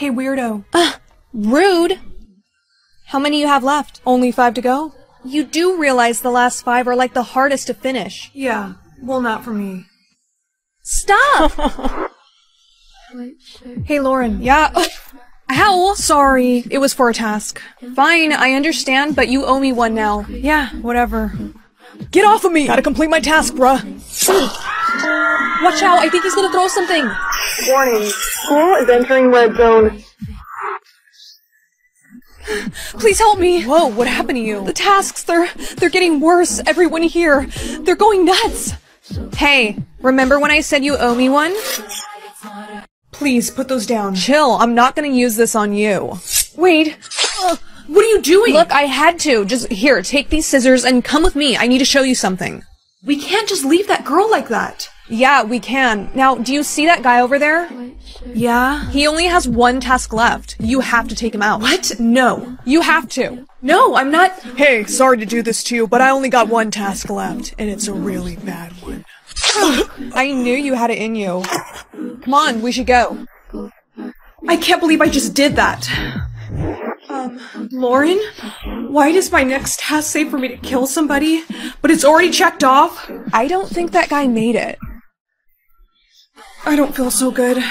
Hey, weirdo. Rude. How many you have left? Only five to go? You do realize the last five are like the hardest to finish. Yeah. Well, not for me. Stop! Hey, Lauren. yeah. Ow! Sorry. It was for a task. Fine, I understand, but you owe me one now. Yeah, whatever. Get off of me! Gotta complete my task, bruh. Watch out, I think he's gonna throw something. Warning. School is entering red zone. Please help me. Whoa, what happened to you? The tasks, they're they're getting worse. Everyone here, they're going nuts. Hey, remember when I said you owe me one? Please, put those down. Chill, I'm not gonna use this on you. Wait. Uh, what are you doing? Look, I had to. Just here, take these scissors and come with me. I need to show you something. we can't just leave that girl like that. Yeah, we can. Now, do you see that guy over there? Yeah? He only has one task left. You have to take him out. What? No. You have to. No, I'm not. Hey, sorry to do this to you, but I only got one task left, and it's a really bad one. I knew you had it in you. Come on, we should go. I can't believe I just did that. Um, Lauren? Why does my next task say for me to kill somebody, but it's already checked off? I don't think that guy made it. I don't feel so good.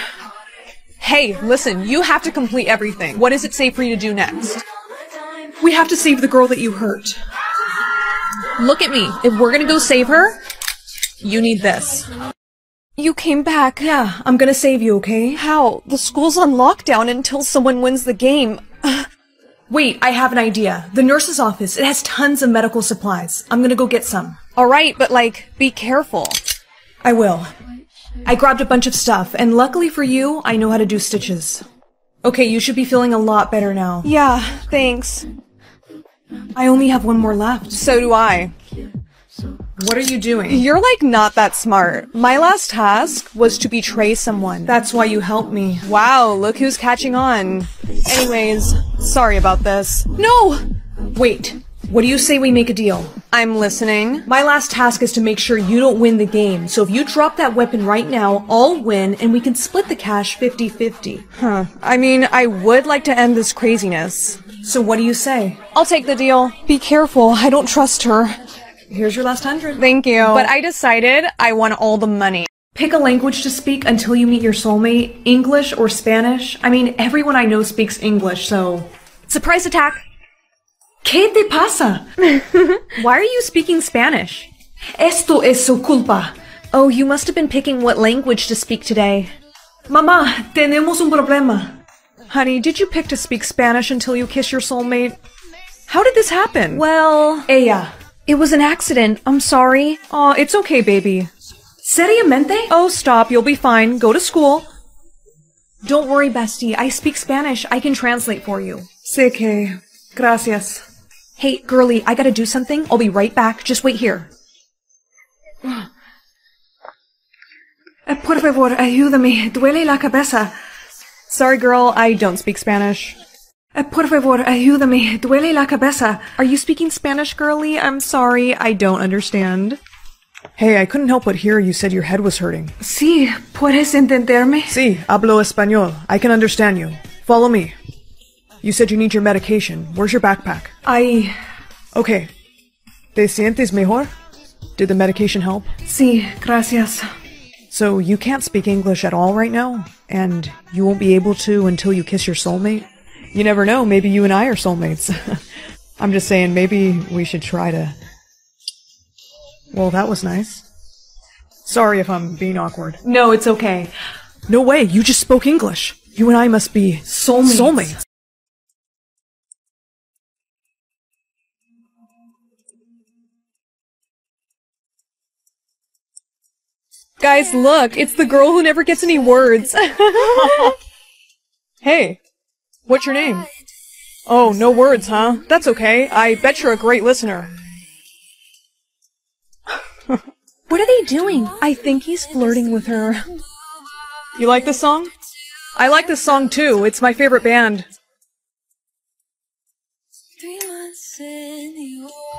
Hey, listen, you have to complete everything. What does it say for you to do next? We have to save the girl that you hurt. Look at me. If we're gonna go save her, you need this. You came back. Yeah, I'm gonna save you, okay? How? The school's on lockdown until someone wins the game. Wait, I have an idea. The nurse's office, it has tons of medical supplies. I'm gonna go get some. Alright, but like, be careful. I will. I grabbed a bunch of stuff, and luckily for you, I know how to do stitches. Okay, you should be feeling a lot better now. Yeah, thanks. I only have one more left. So do I. What are you doing? You're like not that smart. My last task was to betray someone. That's why you helped me. Wow, look who's catching on. Anyways, sorry about this. No! Wait, what do you say we make a deal? I'm listening. My last task is to make sure you don't win the game, so if you drop that weapon right now, I'll win and we can split the cash 50-50. Huh. I mean, I would like to end this craziness. So what do you say? I'll take the deal. Be careful, I don't trust her. Here's your last hundred. Thank you. But I decided I want all the money. Pick a language to speak until you meet your soulmate, English or Spanish. I mean, everyone I know speaks English, so... Surprise attack! ¿Qué te pasa? Why are you speaking Spanish? Esto es su culpa. Oh, you must have been picking what language to speak today. Mamá, tenemos un problema. Honey, did you pick to speak Spanish until you kiss your soulmate? How did this happen? Well, ella. It was an accident. I'm sorry. Aw, it's okay, baby. Seriamente? Oh, stop. You'll be fine. Go to school. Don't worry, bestie. I speak Spanish. I can translate for you. Sé que. Gracias. Hey, girly, I gotta do something. I'll be right back. Just wait here. Eh, Por favor, ayúdame. Duele la cabeza. Sorry, girl. I don't speak Spanish. Eh, Por favor, ayúdame. Duele la cabeza. Are you speaking Spanish, girly? I'm sorry. I don't understand. Hey, I couldn't help but hear you said your head was hurting. Sí, ¿puedes entenderme? Sí, hablo español. I can understand you. Follow me. You said you need your medication. Where's your backpack? Ay, Okay. ¿Te sientes mejor? Did the medication help? sí, gracias. So you can't speak English at all right now? And you won't be able to until you kiss your soulmate? You never know, maybe you and I are soulmates. I'm just saying, maybe we should try to. Well, that was nice. Sorry if I'm being awkward. No, it's okay. No way, you just spoke English. You and I must be Soulmates. soulmates. Guys, look. It's the girl who never gets any words. Hey, what's your name? Oh, no words, huh? That's okay. I bet you're a great listener. what are they doing? I think he's flirting with her. You like this song? I like this song too. It's my favorite band.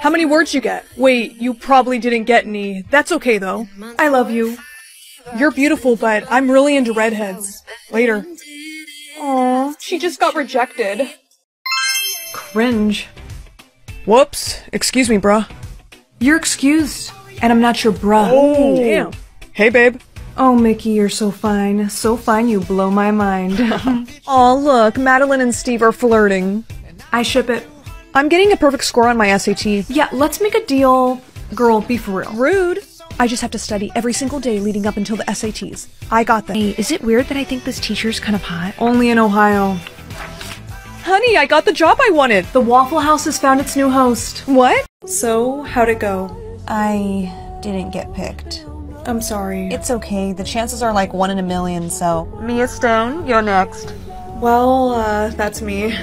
How many words you get? Wait, you probably didn't get any. That's okay though. I love you. You're beautiful, but I'm really into redheads. Later. Aw, she just got rejected. Cringe. Whoops. Excuse me, bruh. You're excused. And I'm not your bruh. Oh, damn. Hey, babe. Oh, Mickey, you're so fine. So fine, you blow my mind. Aw, look, Madeline and Steve are flirting. I ship it. I'm getting a perfect score on my SAT. Yeah, let's make a deal. Girl, be for real. Rude. I just have to study every single day leading up until the SATs. I got them. Hey, is it weird that I think this teacher's kind of hot? Only in Ohio. Honey, I got the job I wanted. The Waffle House has found its new host. What? So, how'd it go? I didn't get picked. I'm sorry. It's okay. The chances are like one in a million, so. Mia Stone, you're next. well, uh, that's me.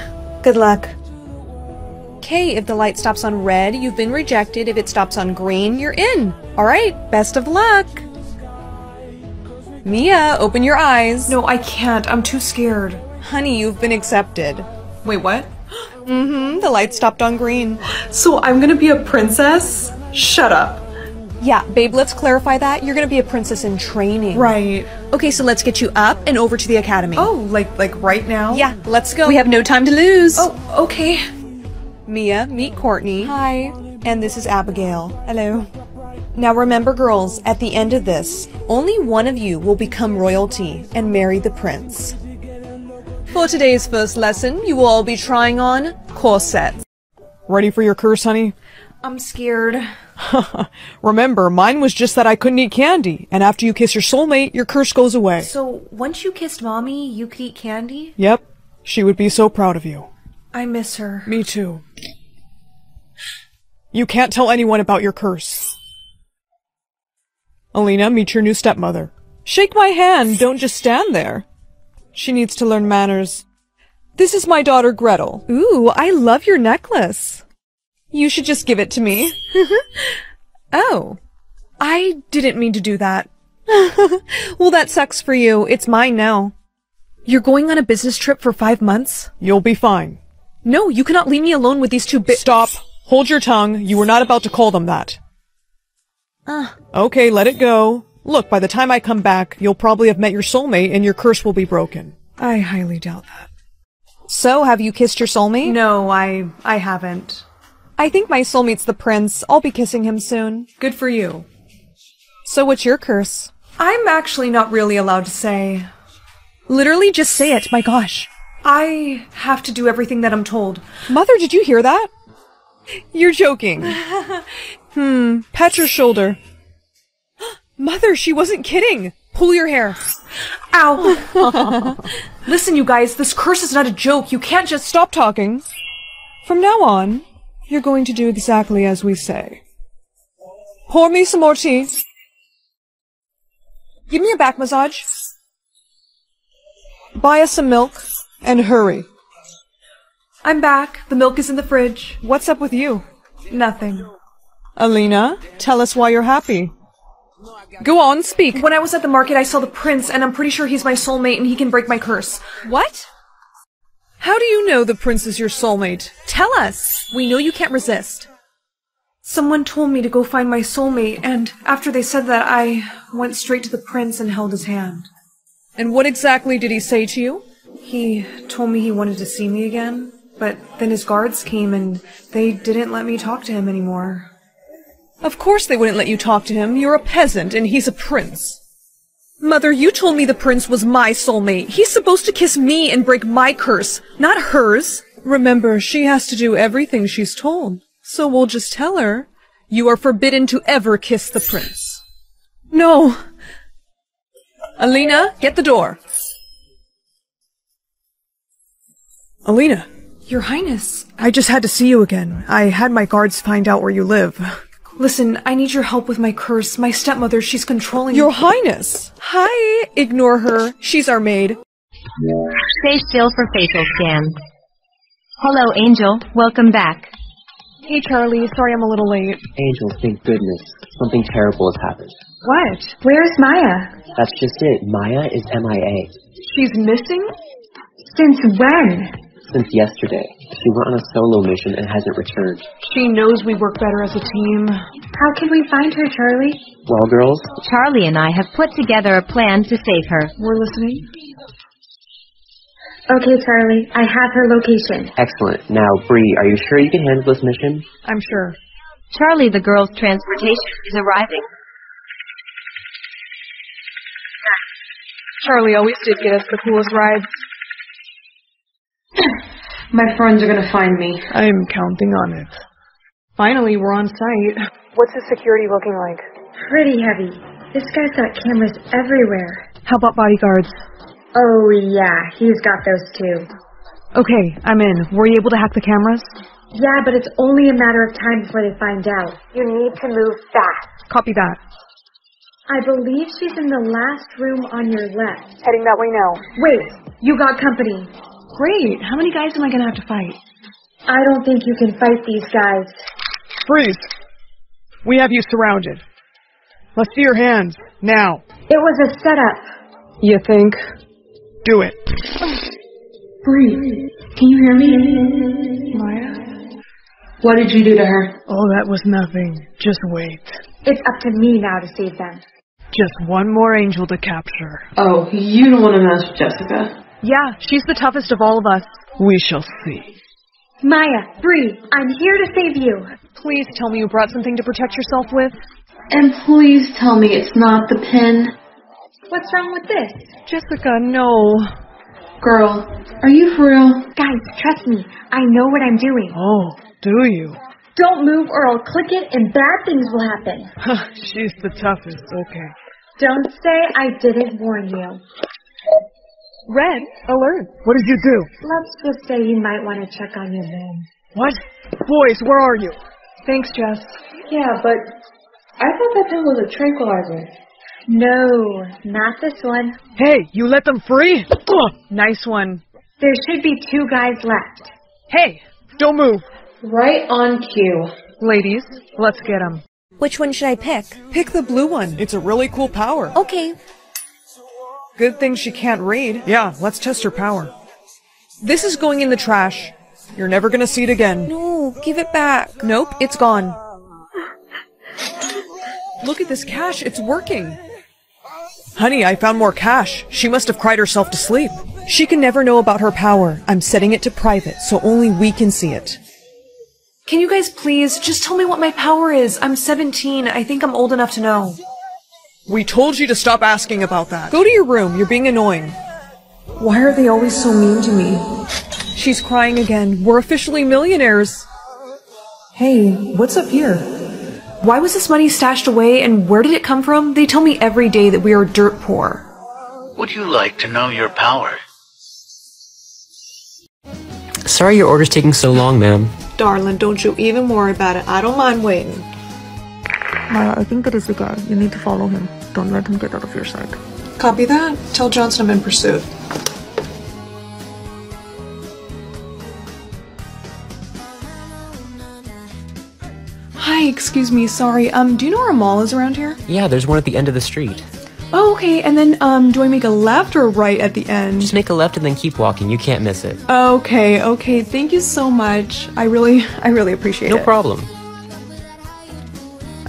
Good luck. Okay, if the light stops on red, you've been rejected. If it stops on green, you're in. Alright, best of luck. Mia, open your eyes. No, I can't. I'm too scared. Honey, you've been accepted. Wait, what? Mm-hmm, the light stopped on green. So I'm gonna be a princess? Shut up. Yeah, babe, let's clarify that. You're gonna be a princess in training. Right. Okay, so let's get you up and over to the academy. Oh, like like right now? Yeah, let's go. We have no time to lose. Oh, okay. Mia, meet Courtney. Hi. And this is Abigail. Hello. Now remember, girls, at the end of this, only one of you will become royalty and marry the prince. For today's first lesson, you will all be trying on corsets. Ready for your curse, honey? I'm scared. Remember, mine was just that I couldn't eat candy, and after you kiss your soulmate, your curse goes away. So, once you kissed mommy, you could eat candy? Yep. She would be so proud of you. I miss her. Me too. You can't tell anyone about your curse. Alina, meet your new stepmother. Shake my hand, don't just stand there. She needs to learn manners. This is my daughter Gretel. Ooh, I love your necklace. You should just give it to me. oh. I didn't mean to do that. well, that sucks for you. It's mine now. You're going on a business trip for five months? You'll be fine. No, you cannot leave me alone with these two bi- Stop. Hold your tongue. You were not about to call them that. Ah. Okay, let it go. Look, by the time I come back, you'll probably have met your soulmate and your curse will be broken. I highly doubt that. So, have you kissed your soulmate? No, I I haven't. I think my soulmate's the prince. I'll be kissing him soon. Good for you. So, what's your curse? I'm actually not really allowed to say. Literally, just say it. My gosh. I have to do everything that I'm told. Mother, did you hear that? You're joking. hmm, pat your shoulder. Mother, she wasn't kidding. Pull your hair. Ow! Listen, you guys, this curse is not a joke. You can't just Stop talking. From now on, you're going to do exactly as we say. Pour me some more tea. Give me a back massage. Buy us some milk. And hurry. I'm back. The milk is in the fridge. What's up with you? Nothing. Alina, tell us why you're happy. Go on, speak. When I was at the market, I saw the prince, and I'm pretty sure he's my soulmate and he can break my curse. What? How do you know the prince is your soulmate? Tell us. We know you can't resist. Someone told me to go find my soulmate, and after they said that, I went straight to the prince and held his hand. And what exactly did he say to you? He told me he wanted to see me again, but then his guards came and they didn't let me talk to him anymore. Of course they wouldn't let you talk to him. You're a peasant and he's a prince. Mother, you told me the prince was my soulmate. He's supposed to kiss me and break my curse, not hers. Remember, she has to do everything she's told. So we'll just tell her, you are forbidden to ever kiss the prince. No. Alina, get the door. Alina, Your Highness, I just had to see you again. I had my guards find out where you live. listen, I need your help with my curse. My stepmother, she's controlling Your me. Highness. Hi. Ignore her. She's our maid. Stay still for facial scans. Hello, Angel. Welcome back. Hey, Charlie. Sorry I'm a little late. Angel, thank goodness. Something terrible has happened. What? Where's Maya? That's just it. Maya is MIA. She's missing? Since when? Since yesterday. She went on a solo mission and hasn't returned. She knows we work better as a team. How can we find her, Charlie? Well, girls, Charlie and I have put together a plan to save her. We're listening. Okay, Charlie, I have her location. Excellent. Now, Bree, are you sure you can handle this mission? I'm sure. Charlie, the girl's transportation is arriving. Charlie always did get us the coolest rides. My friends are gonna find me. I'm counting on it. Finally, we're on site. What's the security looking like? Pretty heavy. This guy's got cameras everywhere. How about bodyguards? Oh, yeah, he's got those too. Okay, I'm in. Were you able to hack the cameras? Yeah, but it's only a matter of time before they find out. You need to move fast. Copy that. I believe she's in the last room on your left. Heading that way now. Wait, you got company. Great. How many guys am I gonna have to fight? I don't think you can fight these guys. Freeze! We have you surrounded. Let's see your hands. Now. It was a setup. You think? Do it. Bree, can you hear me? Maya? What did you do to her? Oh, that was nothing. Just wait. It's up to me now to save them. Just one more angel to capture. Oh, you don't want to mess with Jessica. Yeah, she's the toughest of all of us. We shall see. Maya, Bree, I'm here to save you. Please tell me you brought something to protect yourself with. And please tell me it's not the pin. What's wrong with this? Jessica, no. Girl, are you for real? Guys, trust me. I know what I'm doing. Oh, do you? Don't move or I'll click it and bad things will happen. she's the toughest. Okay. Don't say I didn't warn you. Red, alert. What did you do? Let's just say you might want to check on your mom. What? Boys, where are you? Thanks, Jess. Yeah, but I thought that pin was a tranquilizer. No, not this one. Hey, you let them free? Ugh, nice one. There should be two guys left. Hey, don't move. Right on cue. Ladies, let's get them. Which one should I pick? Pick the blue one. It's a really cool power. Okay. Good thing she can't read. Yeah, let's test her power. This is going in the trash. You're never gonna see it again. No, give it back. Nope, it's gone. Look at this cash, it's working. Honey, I found more cash. She must have cried herself to sleep. She can never know about her power. I'm setting it to private, so only we can see it. Can you guys please just tell me what my power is? I'm 17. I think I'm old enough to know. We told you to stop asking about that. Go to your room, you're being annoying. Why are they always so mean to me? She's crying again. We're officially millionaires. Hey, what's up here? Why was this money stashed away and where did it come from? They tell me every day that we are dirt poor. Would you like to know your power? Sorry your order's taking so long, ma'am. Darling, don't you even worry about it. I don't mind waiting. Maya, I think it is the guy. You need to follow him. Don't let him get out of your sight. Copy that. Tell Johnson I'm in pursuit. Hi, excuse me, sorry. Um, do you know where a mall is around here? Yeah, there's one at the end of the street. Oh, okay. And then, um, do I make a left or a right at the end? Just make a left and then keep walking. You can't miss it. Okay, okay. Thank you so much. I really, I really appreciate No it. No problem.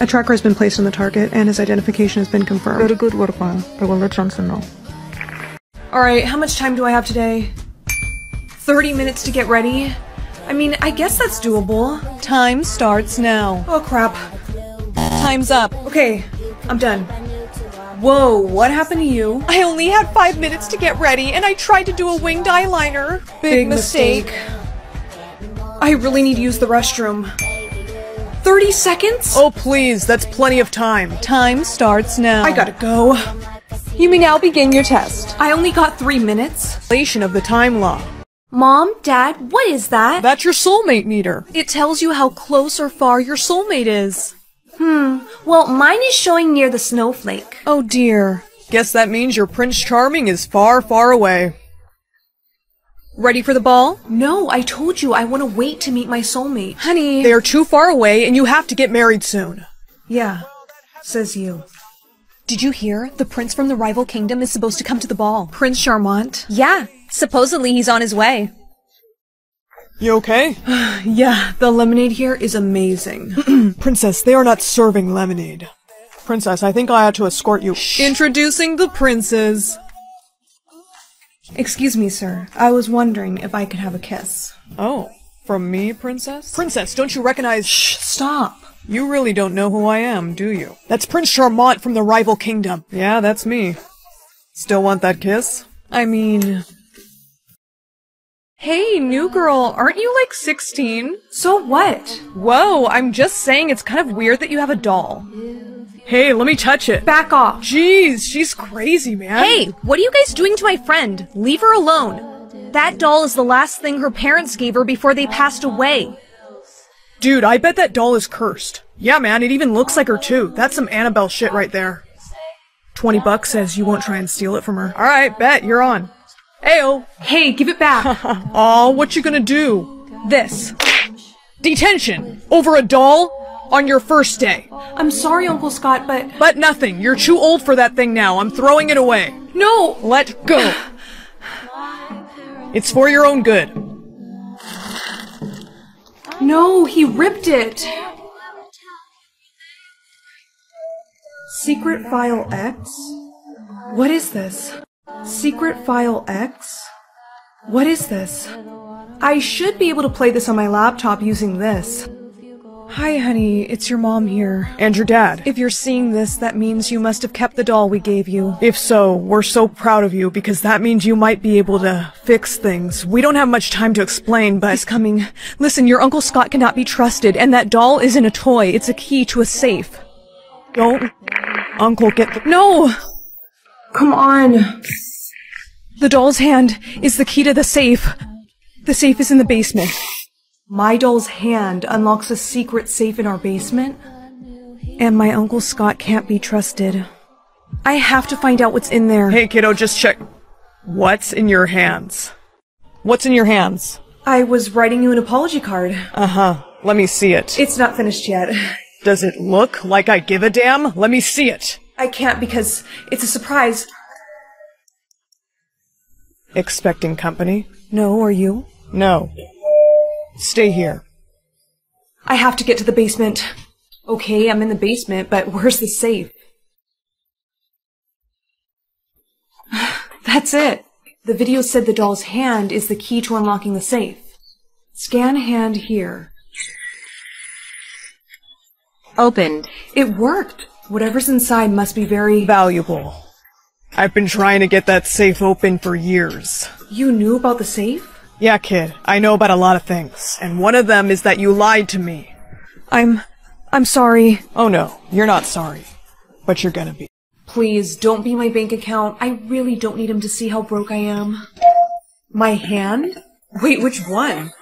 A tracker has been placed on the target, and his identification has been confirmed. Very good work, Maya. I will let Johnson know. Alright, how much time do I have today? 30 minutes to get ready? I mean, I guess that's doable. Time starts now. Oh crap. Time's up. Okay, I'm done. Whoa, what happened to you? I only had five minutes to get ready, and I tried to do a winged eyeliner. Big, mistake. I really need to use the restroom. 30 seconds? Oh, please, that's plenty of time. Time starts now. I gotta go. You may now begin your test. I only got three minutes. Violation of the time law. Mom, Dad, what is that? That's your soulmate meter. It tells you how close or far your soulmate is. Hmm. Well, mine is showing near the snowflake. Oh dear. Guess that means your Prince Charming is far, far away. Ready for the ball? No, I told you I want to wait to meet my soulmate. Honey. They are too far away and you have to get married soon. Yeah, says you. Did you hear? The prince from the rival kingdom is supposed to come to the ball. Prince Charmant? Yeah. Supposedly he's on his way. You okay? yeah, the lemonade here is amazing. Princess, they are not serving lemonade. Princess, I think I ought to escort you. Introducing the princes. Excuse me, sir. I was wondering if I could have a kiss. Oh, from me, princess? Princess, don't you recognize- Shh, stop. You really don't know who I am, do you? That's Prince Charmant from the rival kingdom. Yeah, that's me. Still want that kiss? I mean... Hey, new girl, aren't you like 16? So what? Whoa, I'm just saying it's kind of weird that you have a doll. Hey, let me touch it. Back off. Jeez, she's crazy, man. Hey, what are you guys doing to my friend? Leave her alone. That doll is the last thing her parents gave her before they passed away. Dude, I bet that doll is cursed. Yeah, man, it even looks like her too. That's some Annabelle shit right there. 20 bucks says you won't try and steal it from her. Alright, bet, you're on. Ayo! Hey, give it back. Aw, what you gonna do? This. Detention! Over a doll? On your first day. I'm sorry, Uncle Scott, but... But nothing. You're too old for that thing now. I'm throwing it away. No! Let go. it's for your own good. No, he ripped it. Secret File X? What is this? Secret File X? What is this? I should be able to play this on my laptop using this. Hi, honey, it's your mom here. And your dad. If you're seeing this, that means you must have kept the doll we gave you. If so, we're so proud of you because that means you might be able to fix things. We don't have much time to explain, but He's coming. Listen, your Uncle Scott cannot be trusted, and that doll isn't a toy. It's a key to a safe. don't Uncle get the- No! Come on. The doll's hand is the key to the safe. The safe is in the basement. My doll's hand unlocks a secret safe in our basement? And my Uncle Scott can't be trusted. I have to find out what's in there. Hey kiddo, just check. What's in your hands? What's in your hands? I was writing you an apology card. Uh-huh. Let me see it. It's not finished yet. Does it look like I give a damn? Let me see it. I can't because it's a surprise. Expecting company? No, are you? No. Stay here. I have to get to the basement. Okay, I'm in the basement, but where's the safe? That's it. The video said the doll's hand is the key to unlocking the safe. Scan hand here. Opened. It worked. Whatever's inside must be very... Valuable. I've been trying to get that safe open for years. You knew about the safe? Yeah, kid. I know about a lot of things. And one of them is that you lied to me. I'm... I'm sorry. Oh no, you're not sorry. But you're gonna be. Please, don't be my bank account. I really don't need him to see how broke I am. My hand? Wait, which one?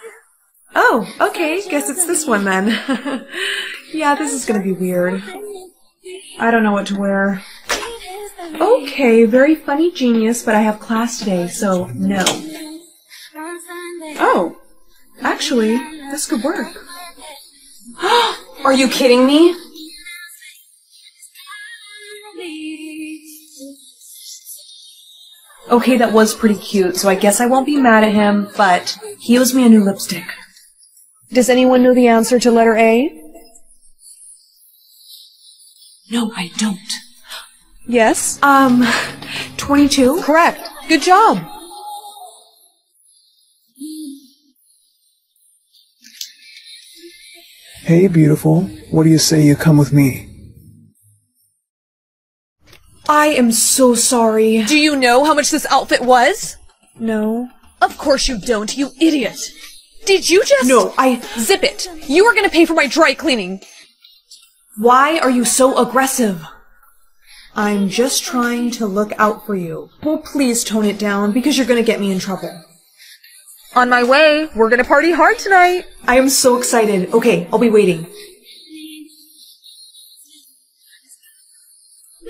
Oh, okay. Guess it's this one then. yeah, this is gonna be weird. I don't know what to wear. Okay, very funny genius, but I have class today, so no. Oh, actually, this could work. Are you kidding me? Okay, that was pretty cute, so I guess I won't be mad at him, but he owes me a new lipstick. Does anyone know the answer to letter A? No, I don't. Yes? Um, 22? Correct. Good job. Hey, beautiful. What do you say you come with me? I am so sorry. Do you know how much this outfit was? No. Of course you don't, you idiot. Did you just- No, I- Zip it. You are gonna pay for my dry cleaning. Why are you so aggressive? I'm just trying to look out for you. Well, please tone it down because you're gonna get me in trouble. On my way. We're gonna party hard tonight. I am so excited. Okay, I'll be waiting.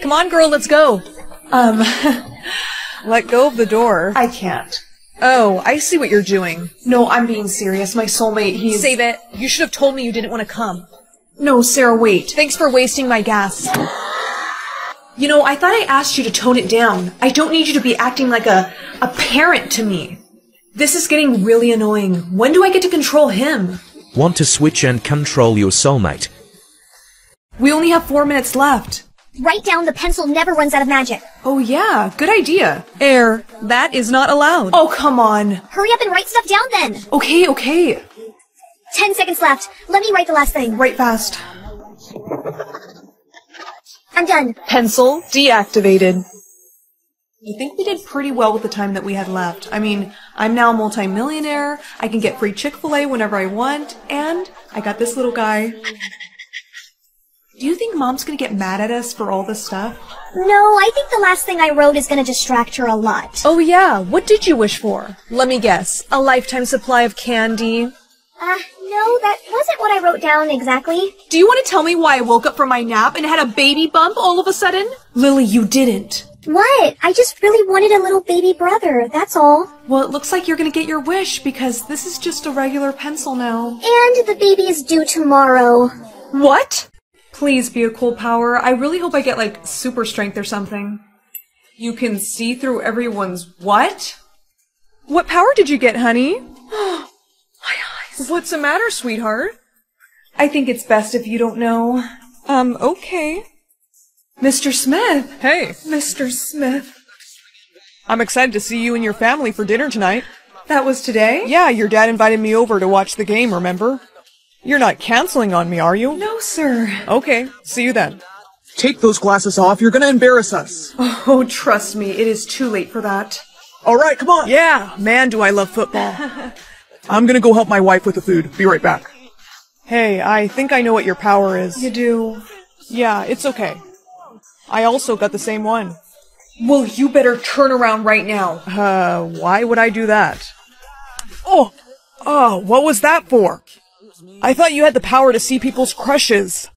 Come on, girl, let's go. Um, Let go of the door. I can't. Oh, I see what you're doing. No, I'm being serious. My soulmate, he's- Save it. You should have told me you didn't want to come. No, Sarah, wait. Thanks for wasting my gas. You know, I thought I asked you to tone it down. I don't need you to be acting like a, a parent to me. This is getting really annoying. When do I get to control him? Want to switch and control your soulmate? We only have four minutes left. Write down the pencil never runs out of magic. Oh yeah, good idea. Air, that is not allowed. Oh, come on. Hurry up and write stuff down then. Okay, okay. Ten seconds left. Let me write the last thing. Write fast. I'm done. Pencil deactivated. I think we did pretty well with the time that we had left. I mean, I'm now a multimillionaire, I can get free Chick-fil-A whenever I want, and I got this little guy. Do you think mom's gonna get mad at us for all this stuff? No, I think the last thing I wrote is gonna distract her a lot. Oh yeah, what did you wish for? Let me guess. A lifetime supply of candy? Uh, no, that wasn't what I wrote down exactly. Do you want to tell me why I woke up from my nap and had a baby bump all of a sudden? Lily, you didn't. What? I just really wanted a little baby brother, that's all. Well, it looks like you're gonna get your wish because this is just a regular pencil now. And the baby is due tomorrow. What? Please be a cool power. I really hope I get like super strength or something. You can see through everyone's what? What power did you get, honey? My eyes. What's the matter, sweetheart? I think it's best if you don't know. Um, okay. Mr. Smith. Hey. Mr. Smith. I'm excited to see you and your family for dinner tonight. That was today? Yeah, your dad invited me over to watch the game, remember? You're not canceling on me, are you? No, sir. Okay, see you then. Take those glasses off, you're gonna embarrass us. Oh, trust me, it is too late for that. Alright, come on. Yeah, man, do I love football. I'm gonna go help my wife with the food. Be right back. Hey, I think I know what your power is. You do. Yeah, it's okay. I also got the same one. Well, you better turn around right now. Uh, why would I do that? Oh! Oh, what was that for? I thought you had the power to see people's crushes.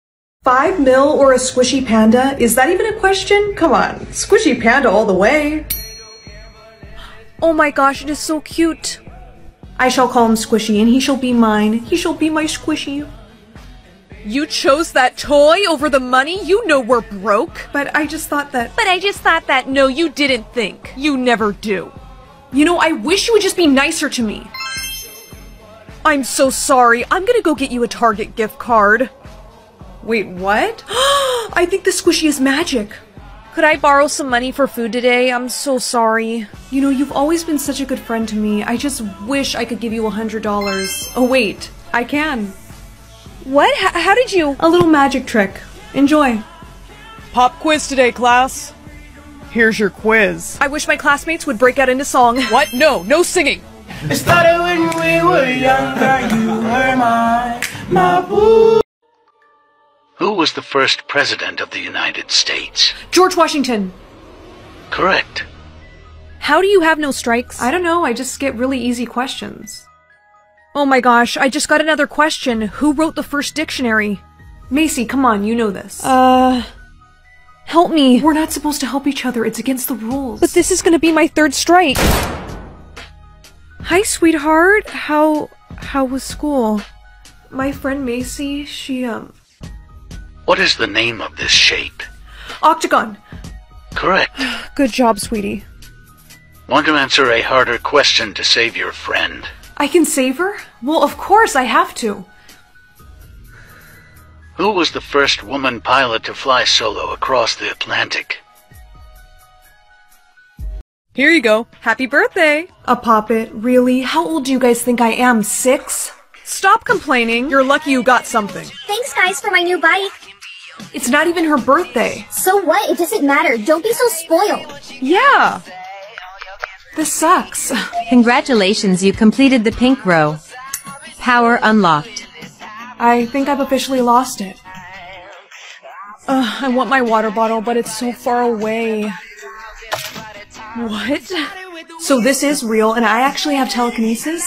Five mil or a squishy panda? Is that even a question? Come on, squishy panda all the way. Oh my gosh, it is so cute. I shall call him Squishy, and he shall be mine. He shall be my Squishy. You chose that toy over the money? You know we're broke. But I just thought that. But I just thought that. No, you didn't think. You never do. You know, I wish you would just be nicer to me. I'm so sorry. I'm gonna go get you a Target gift card. Wait, what? I think the squishy is magic. Could I borrow some money for food today? I'm so sorry. You know, you've always been such a good friend to me. I just wish I could give you a hundred dollars. Oh wait, I can. What? H how did you? A little magic trick. Enjoy. Pop quiz today, class. Here's your quiz. I wish my classmates would break out into song. What? No, no singing. It started when we were younger, you were my, my boo. Who was the first president of the United States? George Washington. Correct. How do you have no strikes? I don't know, I just get really easy questions. Oh my gosh, I just got another question. Who wrote the first dictionary? Macy, come on, you know this. Uh... Help me. We're not supposed to help each other, it's against the rules. But this is gonna be my third strike. Hi, sweetheart. How... how was school? My friend Macy, she, um... What is the name of this shape? Octagon. Correct. Good job, sweetie. Want to answer a harder question to save your friend? I can save her? Well, of course I have to. Who was the first woman pilot to fly solo across the Atlantic? Here you go. Happy birthday! A poppet? Really? How old do you guys think I am? Six? Stop complaining. You're lucky you got something. Thanks, guys, for my new bike. It's not even her birthday. So what? It doesn't matter. Don't be so spoiled. Yeah. This sucks. Congratulations, you completed the pink row. Power unlocked. I think I've officially lost it. Uh, I want my water bottle, but it's so far away. What? So this is real, and I actually have telekinesis?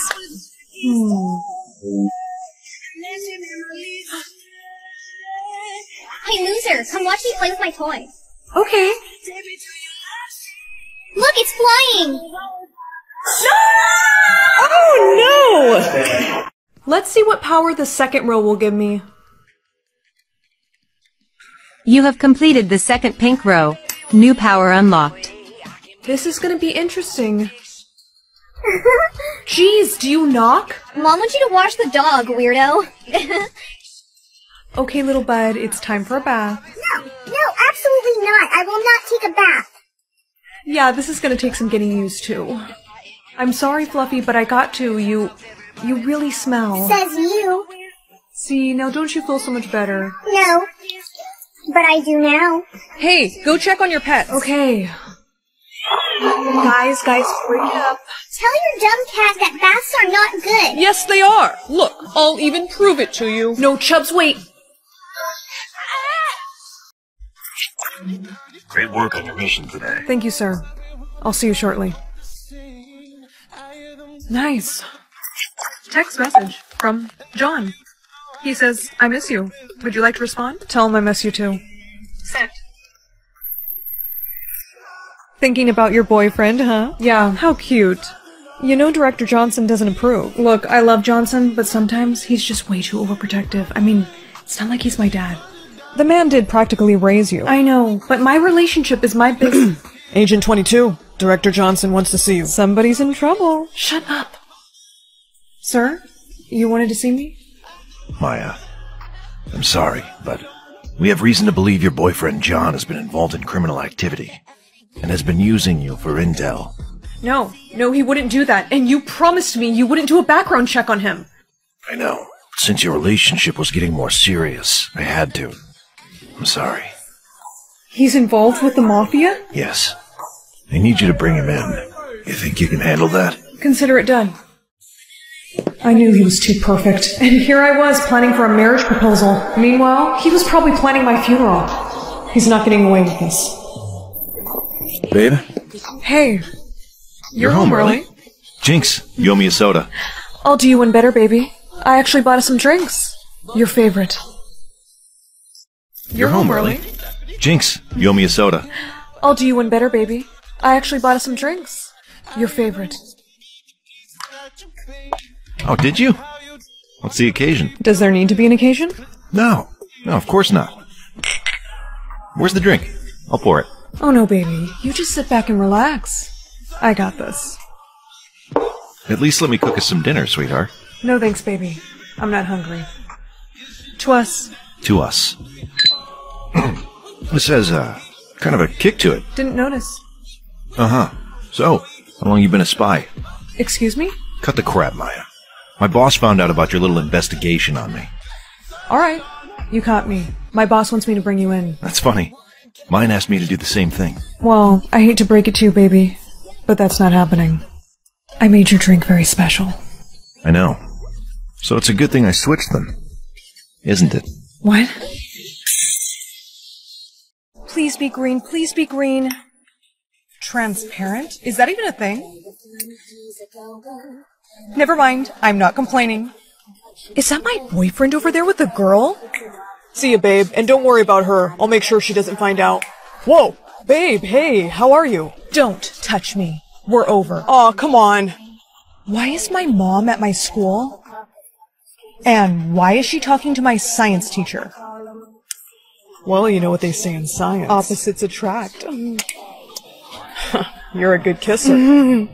Hmm. Hey, loser, come watch me play with my toy. Okay. Look, it's flying! No! Oh no! Let's see what power the second row will give me. You have completed the second pink row. New power unlocked. This is gonna be interesting. Jeez, do you knock? Mom wants you to wash the dog, weirdo. okay, little bud, it's time for a bath. No, no, Absolutely not. I will not take a bath. Yeah, this is gonna take some getting used to. I'm sorry, Fluffy, but I got to. You. You really smell. Says you. See, now don't you feel so much better? No. But I do now. Hey, go check on your pets. Okay. Guys, guys, hurry up. Tell your dumb cat that baths are not good. Yes, they are. Look, I'll even prove it to you. No, Chubs, wait. Ah! Great work on your mission today. Thank you, sir. I'll see you shortly. Nice. Text message from John. He says, I miss you. Would you like to respond? Tell him I miss you too. Sent. Thinking about your boyfriend, huh? Yeah. How cute. You know Director Johnson doesn't approve. Look, I love Johnson, but sometimes he's just way too overprotective. I mean, it's not like he's my dad. The man did practically raise you. I know, but my relationship is my business. Agent 22, Director Johnson wants to see you. Somebody's in trouble. Shut up. Sir, you wanted to see me? Maya, I'm sorry, but we have reason to believe your boyfriend John has been involved in criminal activity and has been using you for intel. No, no, he wouldn't do that. And you promised me you wouldn't do a background check on him. I know. Since your relationship was getting more serious, I had to. I'm sorry. He's involved with the mafia? Yes. I need you to bring him in. You think you can handle that? Consider it done. I knew he was too perfect. And here I was planning for a marriage proposal. Meanwhile, he was probably planning my funeral. He's not getting away with this. Babe? Hey. You're, home early. Jinx, you owe me a soda. I'll do you one better, baby. I actually bought us some drinks. Your favorite. You're, home early. Jinx, you owe me a soda. I'll do you one better, baby. I actually bought us some drinks. Your favorite. Oh, did you? What's the occasion? Does there need to be an occasion? No. No, of course not. Where's the drink? I'll pour it. Oh no, baby. You just sit back and relax. I got this. At least let me cook us some dinner, sweetheart. No thanks, baby. I'm not hungry. To us. To us. This has, uh, kind of a kick to it. Didn't notice. Uh huh. So, how long you been a spy? Excuse me? Cut the crap, Maya. My boss found out about your little investigation on me. Alright. You caught me. My boss wants me to bring you in. That's funny. Mine asked me to do the same thing. Well, I hate to break it to you, baby, but that's not happening. I made your drink very special. I know. So it's a good thing I switched them. Isn't it? What? Please be green, please be green. Transparent? Is that even a thing? Never mind, I'm not complaining. Is that my boyfriend over there with the girl? See ya, babe, and don't worry about her. I'll make sure she doesn't find out. Whoa! Babe, hey, how are you? Don't touch me. We're over. Aw, come on. Why is my mom at my school? And why is she talking to my science teacher? Well, you know what they say in science. Opposites attract. You're a good kisser.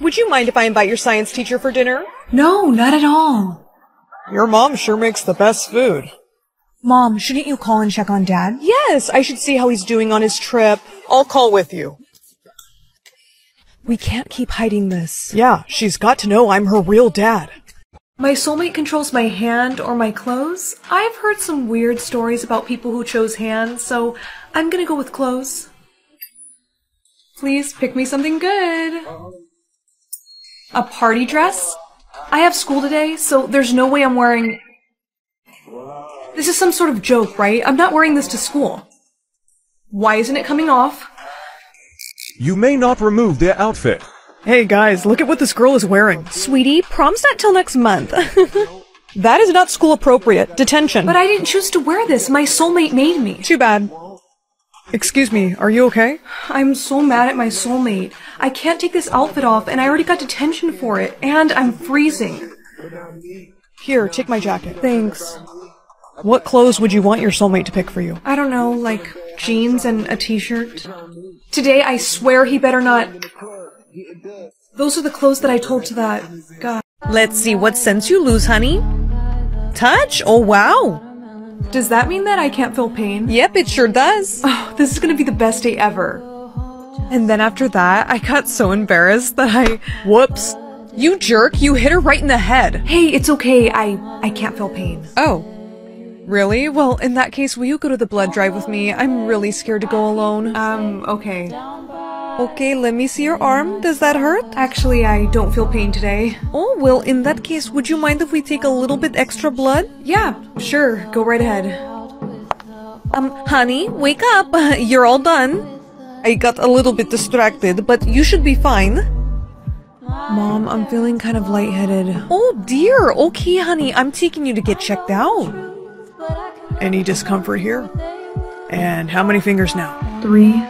Would you mind if I invite your science teacher for dinner? No, not at all. Your mom sure makes the best food. Mom, shouldn't you call and check on Dad? Yes, I should see how he's doing on his trip. I'll call with you. We can't keep hiding this. Yeah, she's got to know I'm her real dad. My soulmate controls my hand or my clothes. I've heard some weird stories about people who chose hands, so I'm gonna go with clothes. Please pick me something good. A party dress? I have school today, so there's no way I'm wearing. This is some sort of joke, right? I'm not wearing this to school. Why isn't it coming off? You may not remove their outfit. Hey guys, look at what this girl is wearing. Sweetie, prom's not till next month. that is not school appropriate. Detention. But I didn't choose to wear this. My soulmate made me. Too bad. Excuse me, are you okay? I'm so mad at my soulmate. I can't take this outfit off, and I already got detention for it, and I'm freezing. Here, take my jacket. Thanks. What clothes would you want your soulmate to pick for you? I don't know, like jeans and a t-shirt. Today, I swear he better not. Those are the clothes that I told to that guy. Let's see what sense you lose, honey. Touch? Oh, wow. Does that mean that I can't feel pain? Yep, it sure does. Oh, this is gonna be the best day ever. And then after that, I got so embarrassed that I. Whoops. You jerk, you hit her right in the head. Hey, it's okay. I I can't feel pain. Oh. Really? Well, in that case, will you go to the blood drive with me? I'm really scared to go alone. Um, okay. Okay, let me see your arm. Does that hurt? Actually, I don't feel pain today. Oh, well, in that case, would you mind if we take a little bit extra blood? Yeah, sure. Go right ahead. Um, honey, wake up. You're all done. I got a little bit distracted, but you should be fine. Mom, I'm feeling kind of lightheaded. Oh dear. Okay, honey, I'm taking you to get checked out. Any discomfort here? And how many fingers now? Three.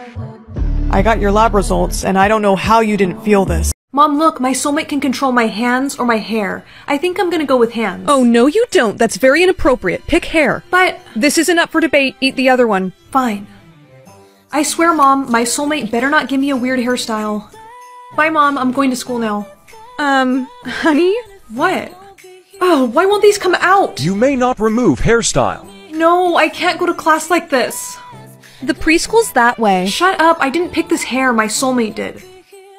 I got your lab results, and I don't know how you didn't feel this. Mom, look, my soulmate can control my hands or my hair. I think I'm gonna go with hands. Oh, no, you don't. That's very inappropriate. Pick hair. But This isn't up for debate. Eat the other one. fine. I swear, Mom, my soulmate better not give me a weird hairstyle. Bye, Mom. I'm going to school now. Um, honey? What? Oh, why won't these come out? You may not remove hairstyle. No, I can't go to class like this. The preschool's that way. Shut up. I didn't pick this hair. My soulmate did.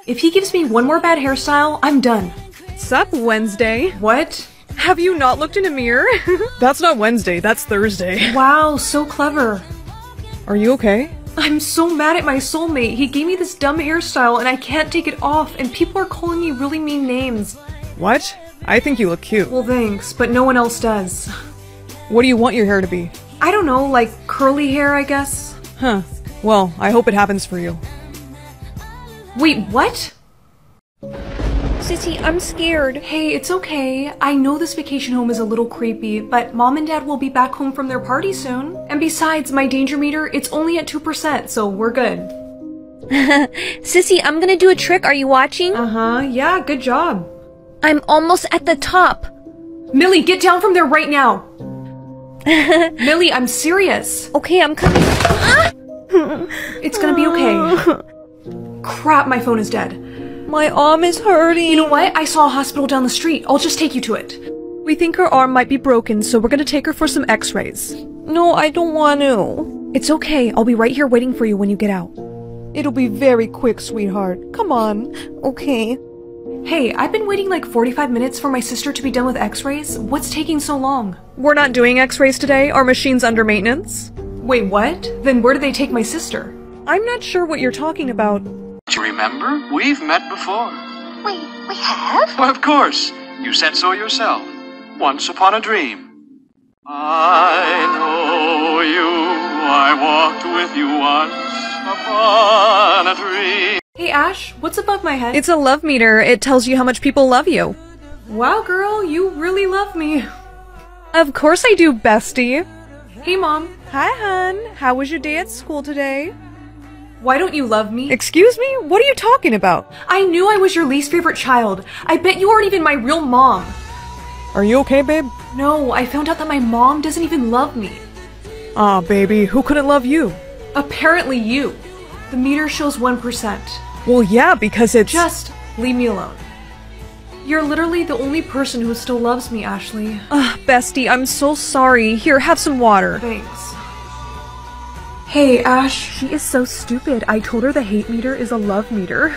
If he gives me one more bad hairstyle, I'm done. Sup, Wednesday? What? Have you not looked in a mirror? That's not Wednesday, that's Thursday. Wow, so clever. Are you okay? I'm so mad at my soulmate. He gave me this dumb hairstyle and I can't take it off, and people are calling me really mean names. What? I think you look cute. Well, thanks, but no one else does. What do you want your hair to be? I don't know, like curly hair, I guess. Huh. Well, I hope it happens for you. Wait, what? Sissy, I'm scared. Hey, it's okay. I know this vacation home is a little creepy, but mom and dad will be back home from their party soon. And besides, my danger meter, it's only at 2%, so we're good. Sissy, I'm gonna do a trick. Are you watching? Uh huh, yeah, good job. I'm almost at the top. Millie, get down from there right now! Millie, I'm serious. Okay, I'm coming. It's gonna be okay. Crap, my phone is dead. My arm is hurting. You know what? I saw a hospital down the street. I'll just take you to it. We think her arm might be broken, so we're gonna take her for some x-rays. No, I don't want to. It's okay. I'll be right here waiting for you when you get out. It'll be very quick, sweetheart. Come on. Okay. Hey, I've been waiting like 45 minutes for my sister to be done with x-rays. What's taking so long? We're not doing x-rays today. Our machine's under maintenance. Wait, what? Then where do they take my sister? I'm not sure what you're talking about. Do you remember? We've met before. We we have? Well, of course. You said so yourself. Once upon a dream. I know you. I walked with you once upon a dream. Hey, Ash, what's above my head? It's a love meter. It tells you how much people love you. Wow, girl, you really love me. Of course I do, bestie. Hey, Mom. Hi, hon. How was your day at school today? Why don't you love me? Excuse me? What are you talking about? I knew I was your least favorite child. I bet you aren't even my real mom. Are you okay, babe? No, I found out that my mom doesn't even love me. Aw, baby, who couldn't love you? Apparently you. The meter shows 1%. Well, yeah, because it's. Just leave me alone. You're literally the only person who still loves me, Ashley. Ugh, bestie, I'm so sorry. Here, have some water. Thanks. Hey, Ash. She is so stupid. I told her the hate meter is a love meter.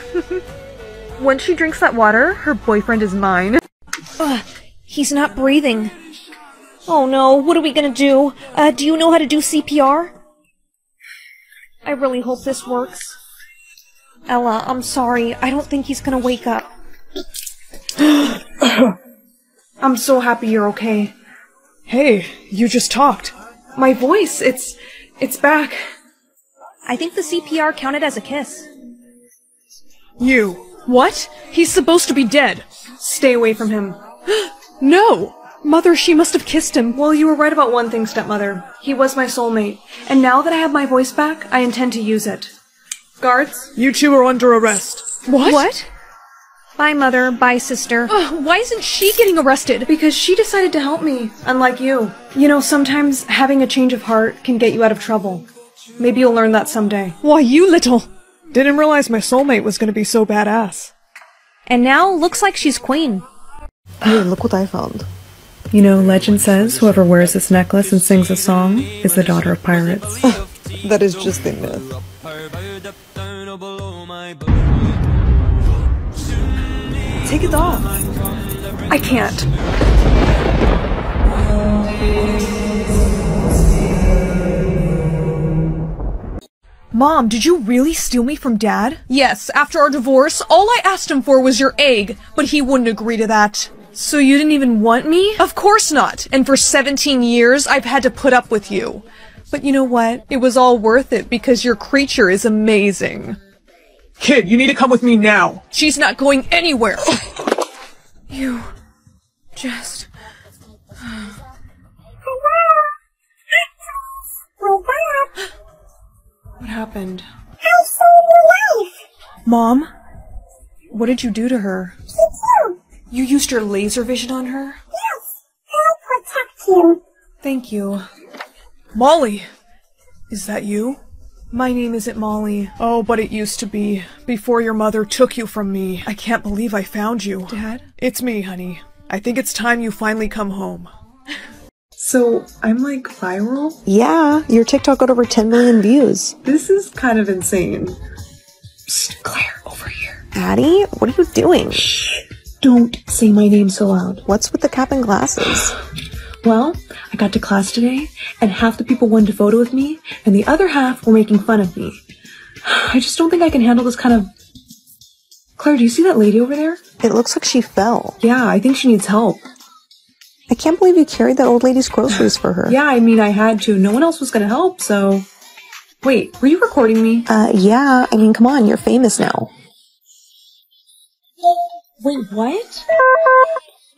Once she drinks that water, her boyfriend is mine. Ugh, he's not breathing. Oh no, what are we gonna do? Uh, do you know how to do CPR? I really hope this works. Ella, I'm sorry. I don't think he's gonna wake up. I'm so happy you're okay. Hey, you just talked. My voice, it's. it's back. I think the CPR counted as a kiss. You. What? He's supposed to be dead. Stay away from him. no! Mother, she must have kissed him. Well, you were right about one thing, stepmother. He was my soulmate. And now that I have my voice back, I intend to use it. Guards? You two are under arrest. What? What? Bye, mother. Bye, sister. Ugh, why isn't she getting arrested? Because she decided to help me, unlike you. You know, sometimes having a change of heart can get you out of trouble. Maybe you'll learn that someday. Why, you little. Didn't realize my soulmate was gonna be so badass. And now, looks like she's queen. Hey, look what I found. You know, legend says whoever wears this necklace and sings a song is the daughter of pirates. that is just a myth. Take it off. I can't. Mom, did you really steal me from Dad? Yes, after our divorce, all I asked him for was your egg, but he wouldn't agree to that. So you didn't even want me? Of course not. And for 17 years, I've had to put up with you. But you know what? It was all worth it because your creature is amazing. Kid, you need to come with me now. She's not going anywhere. you just. What happened? I saved your life. Mom? What did you do to her? You used your laser vision on her? Yes, I'll protect you. Thank you. Molly! Is that you? My name isn't Molly. Oh, but it used to be. Before your mother took you from me. I can't believe I found you. Dad? It's me, honey. I think it's time you finally come home. So, I'm like viral? Yeah, your TikTok got over 10 million views. This is kind of insane. Psst, Claire, over here. Addie, what are you doing? Shh, don't say my name so loud. What's with the cap and glasses? Well, I got to class today, and half the people wanted a photo with me, and the other half were making fun of me. I just don't think I can handle this kind of. Claire, do you see that lady over there? It looks like she fell. Yeah, I think she needs help. I can't believe you carried that old lady's groceries for her. Yeah, I mean, I had to. No one else was gonna help, so. Wait, were you recording me? Uh, yeah, I mean, come on, you're famous now. Wait, what?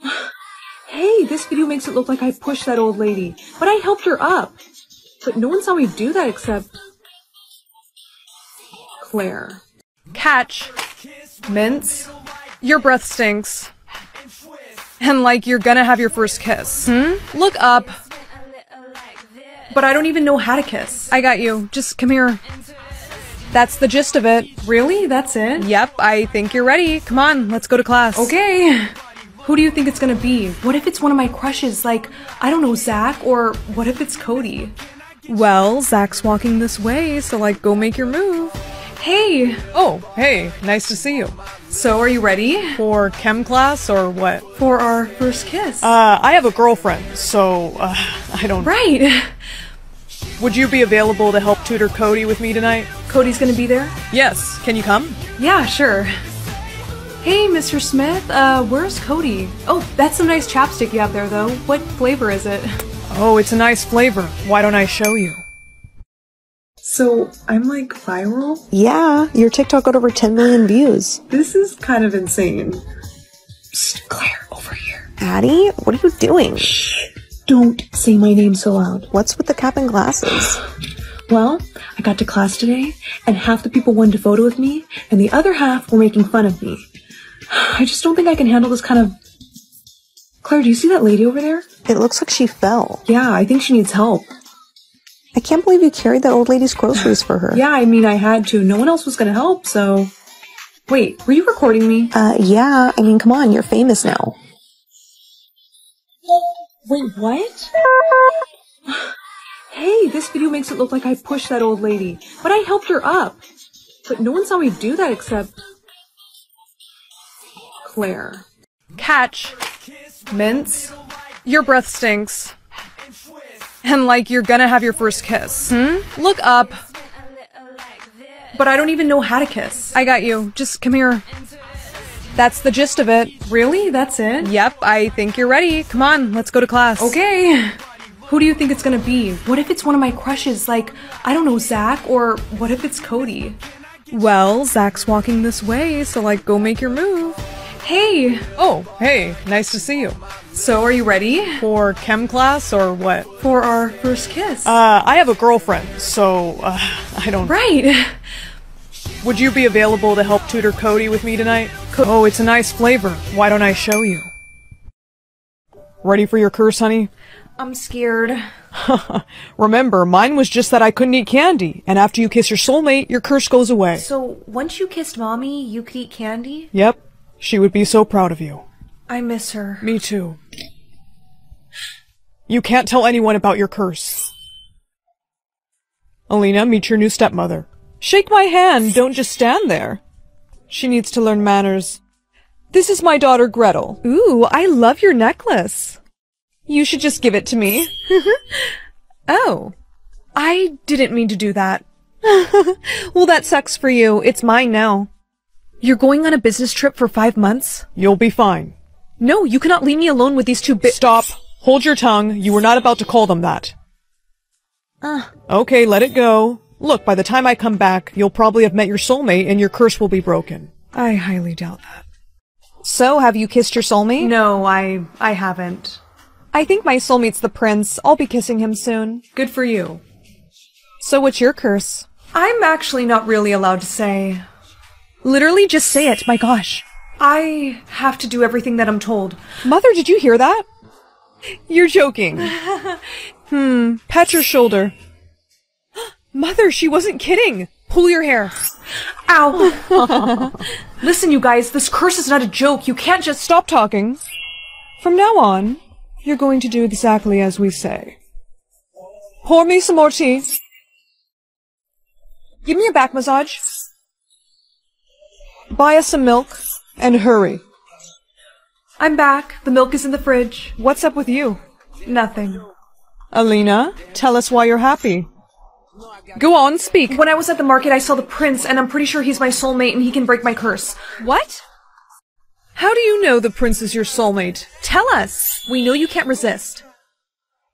hey, this video makes it look like I pushed that old lady, but I helped her up. But no one saw me do that except. Claire. Catch. Mints. Your breath stinks. And like you're gonna have your first kiss. Hmm? Look up. But I don't even know how to kiss. I got you. Just come here. That's the gist of it. Really? That's it? Yep, I think you're ready. Come on, let's go to class. Okay. Who do you think it's gonna be? What if it's one of my crushes, like, I don't know, Zach, or what if it's Cody? Well, Zach's walking this way, so like go make your move. Hey! Oh, hey, nice to see you. So, are you ready? For chem class or what? For our first kiss. Uh, I have a girlfriend, so, uh, I don't. Right! Would you be available to help tutor Cody with me tonight? Cody's gonna be there? Yes. Can you come? Yeah, sure. Hey, Mr. Smith, uh, where's Cody? Oh, that's some nice chapstick you have there, though. What flavor is it? Oh, it's a nice flavor. Why don't I show you? So, I'm like viral? Yeah, your TikTok got over 10 million views. This is kind of insane. Psst, Claire, over here. Addie, what are you doing? Shh, don't say my name so loud. What's with the cap and glasses? Well, I got to class today, and half the people wanted to photo with me, and the other half were making fun of me. I just don't think I can handle this kind of. Claire, do you see that lady over there? It looks like she fell. Yeah, I think she needs help. I can't believe you carried that old lady's groceries for her. Yeah, I mean, I had to. No one else was gonna help, so. Wait, were you recording me? Uh, yeah, I mean, come on, you're famous now. Wait, what? hey, this video makes it look like I pushed that old lady, but I helped her up. But no one saw me do that except. Claire. Catch. Mints? Your breath stinks. And like you're gonna have your first kiss. Hmm? Look up. But I don't even know how to kiss. I got you. Just come here. That's the gist of it. Really? That's it? Yep, I think you're ready. Come on, let's go to class. Okay. Who do you think it's gonna be? What if it's one of my crushes, like, I don't know, Zach, or what if it's Cody? Well, Zach's walking this way, so like go make your move. Hey! Oh, hey, nice to see you. So, are you ready? For chem class or what? For our first kiss. Uh, I have a girlfriend, so, uh, I don't. Right! Would you be available to help tutor Cody with me tonight? Co oh, it's a nice flavor. Why don't I show you? Ready for your curse, honey? I'm scared. Remember, mine was just that I couldn't eat candy, and after you kiss your soulmate, your curse goes away. So, once you kissed mommy, you could eat candy? Yep. She would be so proud of you. I miss her. Me too. You can't tell anyone about your curse. Alina, meet your new stepmother. Shake my hand, don't just stand there. She needs to learn manners. This is my daughter Gretel. Ooh, I love your necklace. You should just give it to me. oh. I didn't mean to do that. well, that sucks for you. It's mine now. You're going on a business trip for five months? You'll be fine. No, you cannot leave me alone with these two bi- Stop! Hold your tongue. You were not about to call them that. Uh, Okay, let it go. Look, by the time I come back, you'll probably have met your soulmate and your curse will be broken. I highly doubt that. So, have you kissed your soulmate? No, I I haven't. I think my soulmate's the prince. I'll be kissing him soon. Good for you. So what's your curse? I'm actually not really allowed to say. Literally just say it. My gosh. I have to do everything that I'm told. Mother, did you hear that? You're joking. hmm, pat your shoulder. Mother, she wasn't kidding. Pull your hair. Ow! Listen, you guys, this curse is not a joke. You can't just stop talking. From now on, you're going to do exactly as we say. Pour me some more tea. Give me a back massage. Buy us some milk and hurry. I'm back. The milk is in the fridge. What's up with you? Nothing. Alina, tell us why you're happy. Go on, speak. When I was at the market, I saw the prince, and I'm pretty sure he's my soulmate and he can break my curse. What? How do you know the prince is your soulmate? Tell us. We know you can't resist.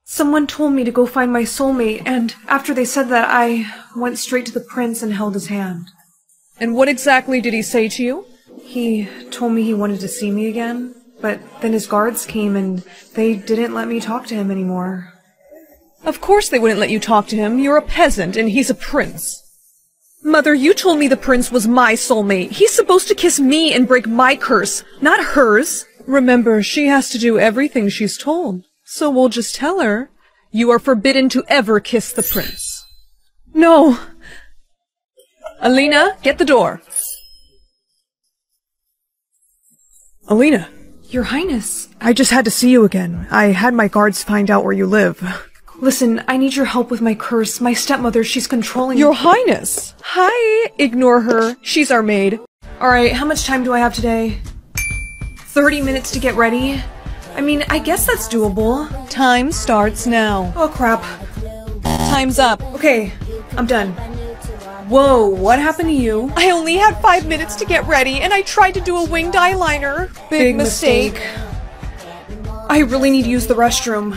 Someone told me to go find my soulmate, and after they said that, I went straight to the prince and held his hand. And what exactly did he say to you? He told me he wanted to see me again, but then his guards came and they didn't let me talk to him anymore. Of course they wouldn't let you talk to him. You're a peasant and he's a prince. Mother, you told me the prince was my soulmate. He's supposed to kiss me and break my curse, not hers. Remember, she has to do everything she's told. So we'll just tell her, you are forbidden to ever kiss the prince. No. Alina, get the door. Alina. Your Highness. I just had to see you again. I had my guards find out where you live. Listen, I need your help with my curse. My stepmother, she's controlling Your Highness! Hi! Ignore her. She's our maid. Alright, how much time do I have today? 30 minutes to get ready? I mean, I guess that's doable. Time starts now. Oh crap. Time's up. Okay, I'm done. Whoa, what happened to you? I only had five minutes to get ready, and I tried to do a winged eyeliner. Big, Big mistake. mistake. I really need to use the restroom.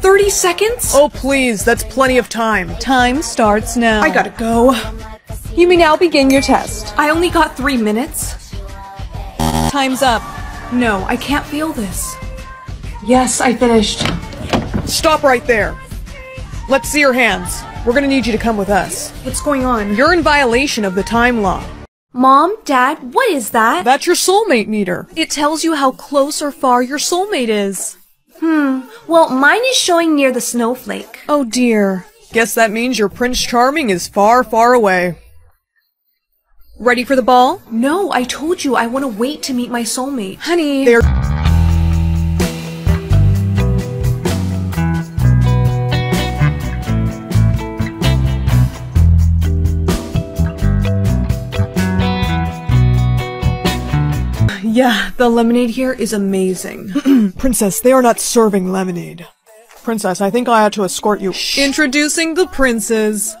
30 seconds? Oh, please, that's plenty of time. Time starts now. I gotta go. You may now begin your test. I only got three minutes. Time's up. No, I can't feel this. Yes, I finished. Stop right there. Let's see your hands. We're gonna need you to come with us. What's going on? You're in violation of the time law. Mom, Dad, what is that? That's your soulmate meter. It tells you how close or far your soulmate is. Hmm. Well, mine is showing near the snowflake. Oh dear. Guess that means your Prince Charming is far, far away. Ready for the ball? No, I told you I want to wait to meet my soulmate. Honey. They're Yeah, the lemonade here is amazing. Princess, they are not serving lemonade. Princess, I think I ought to escort you. Shh. Introducing the princes.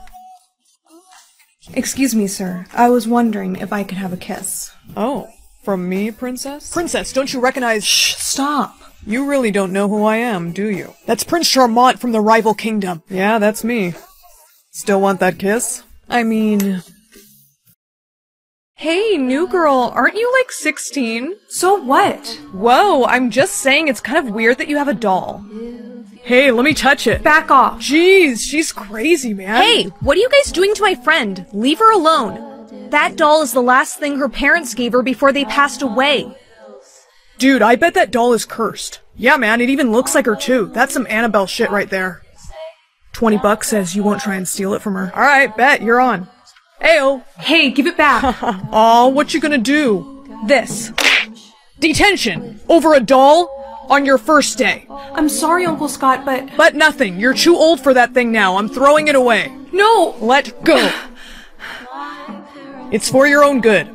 Excuse me, sir. I was wondering if I could have a kiss. Oh, from me, Princess? Princess, don't you recognize- Shh, stop. You really don't know who I am, do you? That's Prince Charmant from the rival kingdom. Yeah, that's me. Still want that kiss? I mean... Hey, new girl, aren't you like 16? So what? Whoa, I'm just saying it's kind of weird that you have a doll. Hey, let me touch it. Back off. Jeez, she's crazy, man. Hey, what are you guys doing to my friend? Leave her alone. That doll is the last thing her parents gave her before they passed away. Dude, I bet that doll is cursed. Yeah, man, it even looks like her too. That's some Annabelle shit right there. 20 bucks says you won't try and steal it from her. Alright, bet, you're on. Ayo! Hey, give it back! Aw, what you gonna do? This. Detention! Over a doll? On your first day. I'm sorry, Uncle Scott, but... But nothing. You're too old for that thing now. I'm throwing it away. No! Let go. it's for your own good.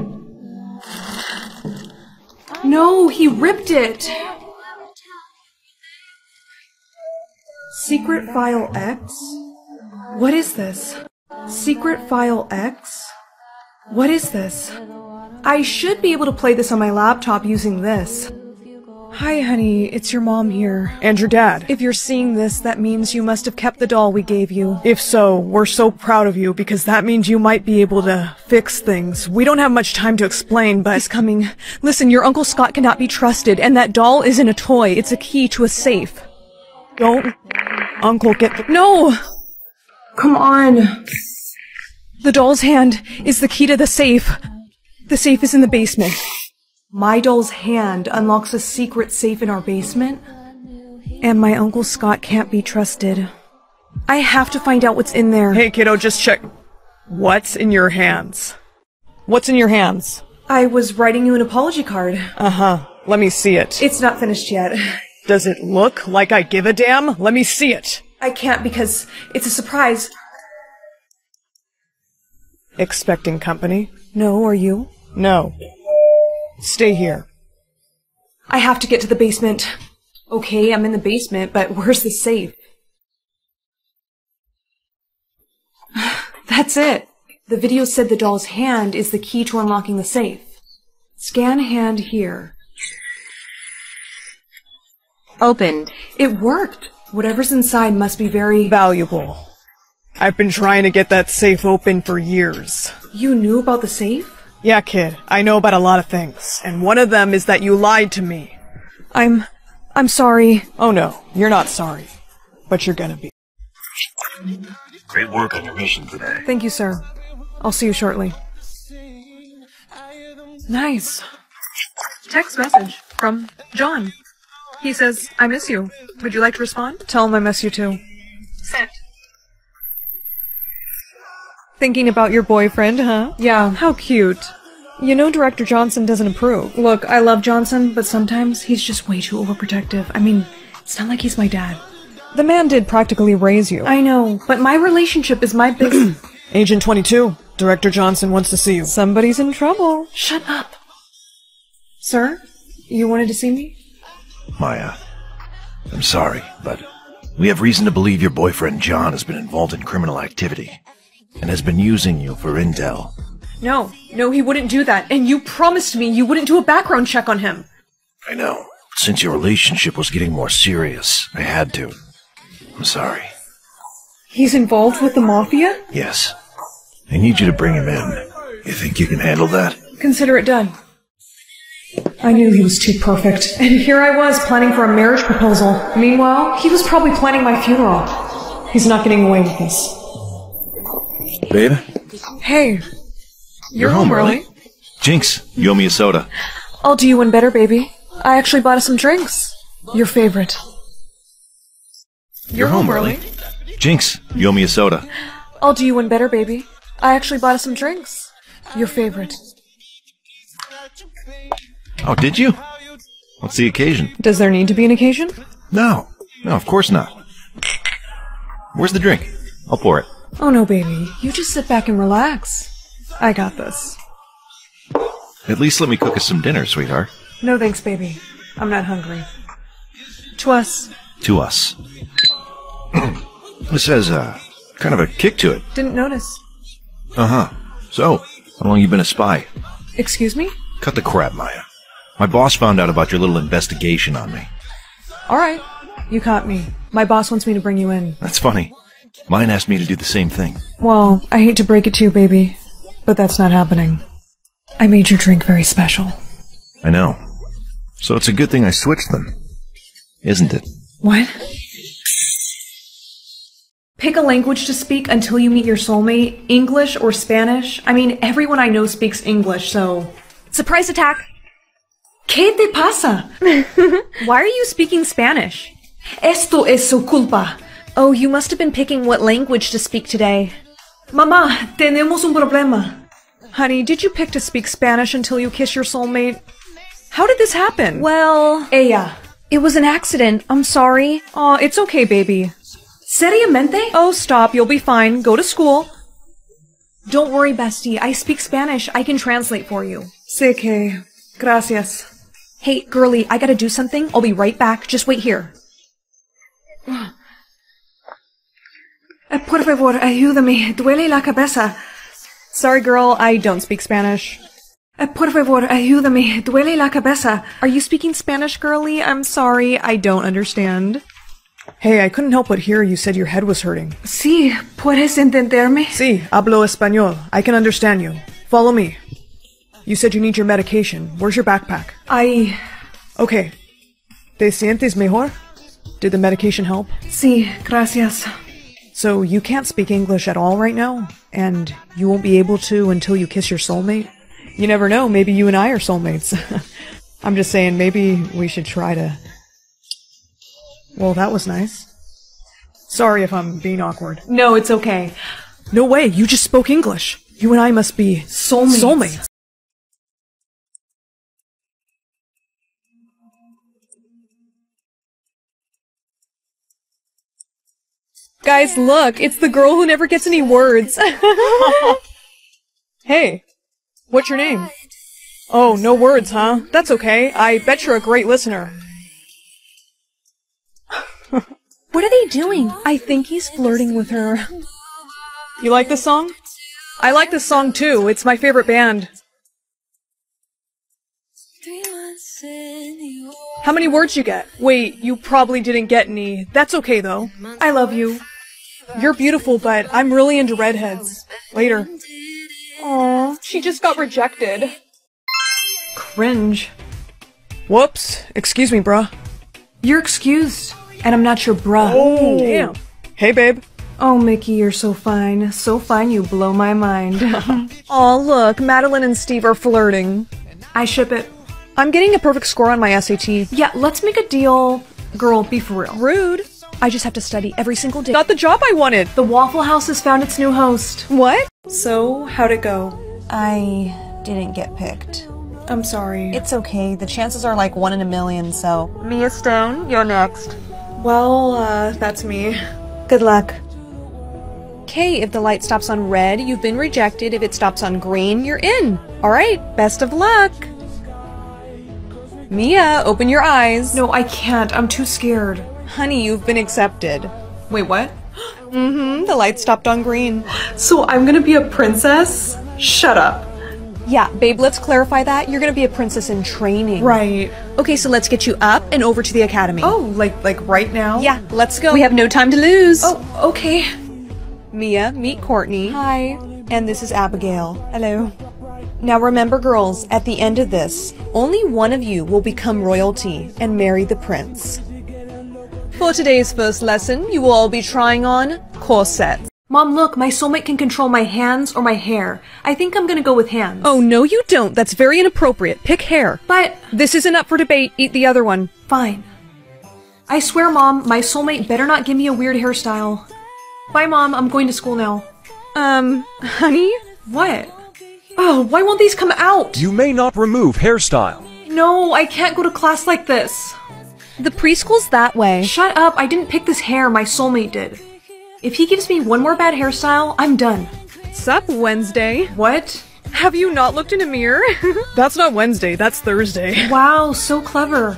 No, he ripped it. Secret File X? What is this? Secret File X? What is this? I should be able to play this on my laptop using this. Hi, honey. It's your mom here. And your dad. If you're seeing this, that means you must have kept the doll we gave you. If so, we're so proud of you because that means you might be able to fix things. We don't have much time to explain, but... He's coming. Listen, your Uncle Scott cannot be trusted, and that doll isn't a toy. It's a key to a safe. Don't... Uncle, get the... No! Come on. The doll's hand is the key to the safe. The safe is in the basement. My doll's hand unlocks a secret safe in our basement? And my Uncle Scott can't be trusted. I have to find out what's in there. Hey, kiddo, just check. What's in your hands? What's in your hands? I was writing you an apology card. Uh-huh. Let me see it. It's not finished yet. Does it look like I give a damn? Let me see it. I can't because it's a surprise. Expecting company? No, are you? No. Stay here. I have to get to the basement. Okay, I'm in the basement, but where's the safe? That's it. The video said the doll's hand is the key to unlocking the safe. Scan hand here. Opened. It worked. Whatever's inside must be very valuable. I've been trying to get that safe open for years. You knew about the safe? Yeah, kid. I know about a lot of things, and one of them is that you lied to me. I'm... I'm sorry. Oh no, you're not sorry. But you're gonna be. Great work on your mission today. Thank you, sir. I'll see you shortly. Nice. Text message from John. He says, I miss you. Would you like to respond? Tell him I miss you too. Sent. Thinking about your boyfriend, huh? Yeah. How cute. You know Director Johnson doesn't approve. Look, I love Johnson, but sometimes he's just way too overprotective. I mean, it's not like he's my dad. The man did practically raise you. I know, but my relationship is my business. Agent 22, Director Johnson wants to see you. Somebody's in trouble. Shut up. Sir, you wanted to see me? Maya, I'm sorry, but we have reason to believe your boyfriend John has been involved in criminal activity and has been using you for intel. No, no, he wouldn't do that. And you promised me you wouldn't do a background check on him. I know. Since your relationship was getting more serious, I had to. I'm sorry. He's involved with the Mafia? Yes. I need you to bring him in. You think you can handle that? Consider it done. I knew he was too perfect. And here I was planning for a marriage proposal. Meanwhile, he was probably planning my funeral. He's not getting away with this. Babe? Hey. You're, home, early. Jinx, you owe me a soda. I'll do you one better, baby. I actually bought us some drinks. Your favorite. You're, home, early. Jinx, you owe me a soda. I'll do you one better, baby. I actually bought us some drinks. Your favorite. Oh, did you? What's the occasion? Does there need to be an occasion? No. No, of course not. Where's the drink? I'll pour it. Oh no, baby. You just sit back and relax. I got this. At least let me cook us some dinner, sweetheart. No thanks, baby. I'm not hungry. To us. To us. this has, uh, kind of a kick to it. Didn't notice. Uh-huh. So, how long you been a spy? Excuse me? Cut the crap, Maya. My boss found out about your little investigation on me. Alright. You caught me. My boss wants me to bring you in. That's funny. Mine asked me to do the same thing. Well, I hate to break it to you, baby, but that's not happening. I made your drink very special. I know. So it's a good thing I switched them. Isn't it? What? Pick a language to speak until you meet your soulmate. English or Spanish. I mean, everyone I know speaks English, so... Surprise attack! ¿Qué te pasa? Why are you speaking Spanish? Esto es su culpa. Oh, you must have been picking what language to speak today. Mamá, tenemos un problema. Honey, did you pick to speak Spanish until you kiss your soulmate? How did this happen? Well... Ella. It was an accident. I'm sorry. Aw, it's okay, baby. Seriamente? Oh, stop. You'll be fine. Go to school. Don't worry, bestie. I speak Spanish. I can translate for you. Sé que. Gracias. Hey, girly, I gotta do something. I'll be right back. Just wait here. Eh, Por favor, ayúdame. Duele la cabeza. Sorry, girl. I don't speak Spanish. Eh, Por favor, ayúdame. Duele la cabeza. Are you speaking Spanish, girly? I'm sorry. I don't understand. Hey, I couldn't help but hear you said your head was hurting. Sí, ¿puedes entenderme? Sí, hablo español. I can understand you. Follow me. You said you need your medication. Where's your backpack? I... Okay. ¿Te sientes mejor? Did the medication help? Sí, gracias. So you can't speak English at all right now? And you won't be able to until you kiss your soulmate? You never know, maybe you and I are soulmates. I'm just saying, maybe we should try to... Well, that was nice. Sorry if I'm being awkward. No, it's okay. No way, you just spoke English. You and I must be Soulmates. soulmates. Guys, look. It's the girl who never gets any words. Hey, what's your name? Oh, no words, huh? That's okay. I bet you're a great listener. what are they doing? I think he's flirting with her. You like this song? I like this song too. It's my favorite band. How many words you get? Wait, you probably didn't get any. That's okay though. I love you. You're beautiful, but I'm really into redheads. Later. Aw, she just got rejected. Cringe. Whoops. Excuse me, bruh. You're excused. And I'm not your bruh. Oh, damn. Hey, babe. Oh, Mickey, you're so fine. So fine, you blow my mind. Aw, look. Madeline and Steve are flirting. I ship it. I'm getting a perfect score on my SAT. Yeah, let's make a deal. Girl, be for real. Rude. I just have to study every single day. Got the job I wanted. The Waffle House has found its new host. What? So, how'd it go? I didn't get picked. I'm sorry. It's okay. The chances are like one in a million, so. Mia Stone, you're next. Well, uh, that's me. Good luck. Okay, if the light stops on red, you've been rejected. If it stops on green, you're in. Alright, best of luck. Mia, open your eyes. No, I can't. I'm too scared. Honey, you've been accepted. Wait, what? Mm-hmm, the light stopped on green. So I'm gonna be a princess? Shut up. Yeah, babe, let's clarify that. You're gonna be a princess in training. Right. Okay, so let's get you up and over to the academy. Oh, like like right now? Yeah, let's go. We have no time to lose. Oh, okay. Mia, meet Courtney. Hi. And this is Abigail. Hello. Now remember, girls, at the end of this, only one of you will become royalty and marry the prince. For today's first lesson, you will all be trying on corsets. Mom, look, my soulmate can control my hands or my hair. I think I'm gonna go with hands. Oh, no, you don't. That's very inappropriate. Pick hair. But This isn't up for debate. Eat the other one. fine. I swear, Mom, my soulmate better not give me a weird hairstyle. Bye, Mom. I'm going to school now. Um, honey? What? Oh, why won't these come out? You may not remove hairstyle. No, I can't go to class like this. The preschool's that way. Shut up. I didn't pick this hair. My soulmate did. If he gives me one more bad hairstyle, I'm done. Sup, Wednesday? What? Have you not looked in a mirror? That's not Wednesday, that's Thursday. Wow, so clever.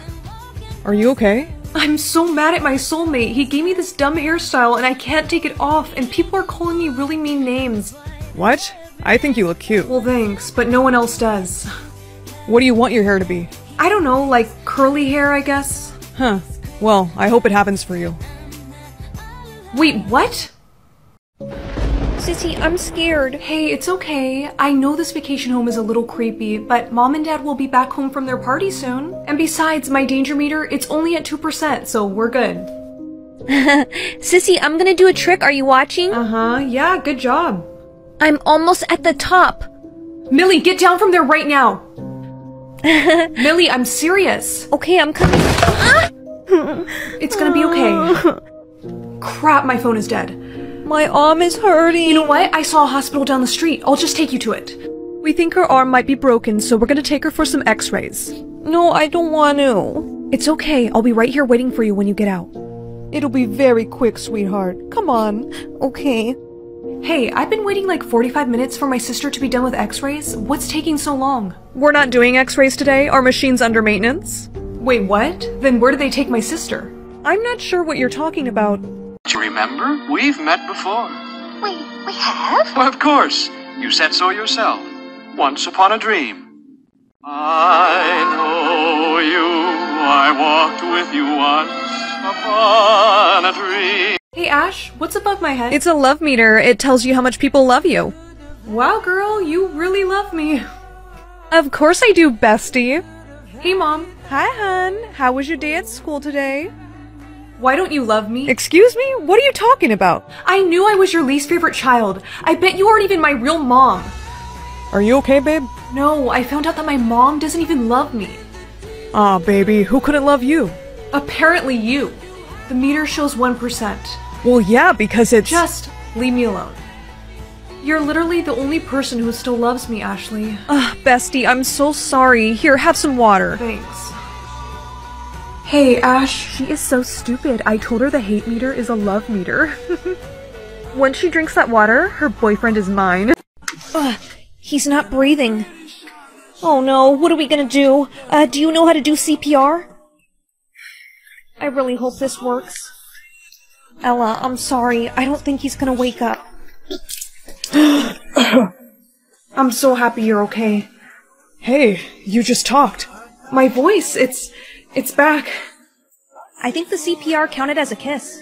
Are you okay? I'm so mad at my soulmate. He gave me this dumb hairstyle and I can't take it off, and people are calling me really mean names. What? I think you look cute. Well, thanks, but no one else does. What do you want your hair to be? I don't know, like curly hair, I guess. Huh. Well, I hope it happens for you. Wait, what? Sissy, I'm scared. Hey, it's okay. I know this vacation home is a little creepy, but mom and dad will be back home from their party soon. And besides, my danger meter, it's only at 2%, so we're good. Sissy, I'm gonna do a trick. Are you watching? Uh huh, yeah, good job. I'm almost at the top. Millie, get down from there right now! Millie, I'm serious. Okay, I'm coming. It's gonna be okay. Crap, my phone is dead. My arm is hurting. You know what? I saw a hospital down the street. I'll just take you to it. We think her arm might be broken, so we're gonna take her for some x-rays. No, I don't want to. It's okay. I'll be right here waiting for you when you get out. It'll be very quick, sweetheart. Come on. Okay. Hey, I've been waiting like 45 minutes for my sister to be done with x-rays. What's taking so long? We're not doing x-rays today. Our machine's under maintenance. Wait, what? Then where do they take my sister? I'm not sure what you're talking about. Do you remember? We've met before. We, we have? Of course. You said so yourself. Once upon a dream. I know you. I walked with you once upon a dream. Hey Ash, what's above my head? It's a love meter. It tells you how much people love you. Wow, girl, you really love me. Of course I do, bestie. Hey, Mom. Hi, hun. How was your day at school today? Why don't you love me? Excuse me? What are you talking about? I knew I was your least favorite child. I bet you aren't even my real mom. Are you okay, babe? No, I found out that my mom doesn't even love me. Aw, baby, who couldn't love you? Apparently you. The meter shows 1%. Well, yeah, because it's. Just leave me alone. You're literally the only person who still loves me, Ashley. Ugh, bestie, I'm so sorry. Here, have some water. Thanks. Hey, Ash. She is so stupid. I told her the hate meter is a love meter. Once she drinks that water, her boyfriend is mine. Ugh, he's not breathing. Oh no, what are we gonna do? Uh, do you know how to do CPR? I really hope this works. Ella, I'm sorry. I don't think he's gonna wake up. I'm so happy you're okay. Hey, you just talked. My voice, it's. it's back. I think the CPR counted as a kiss.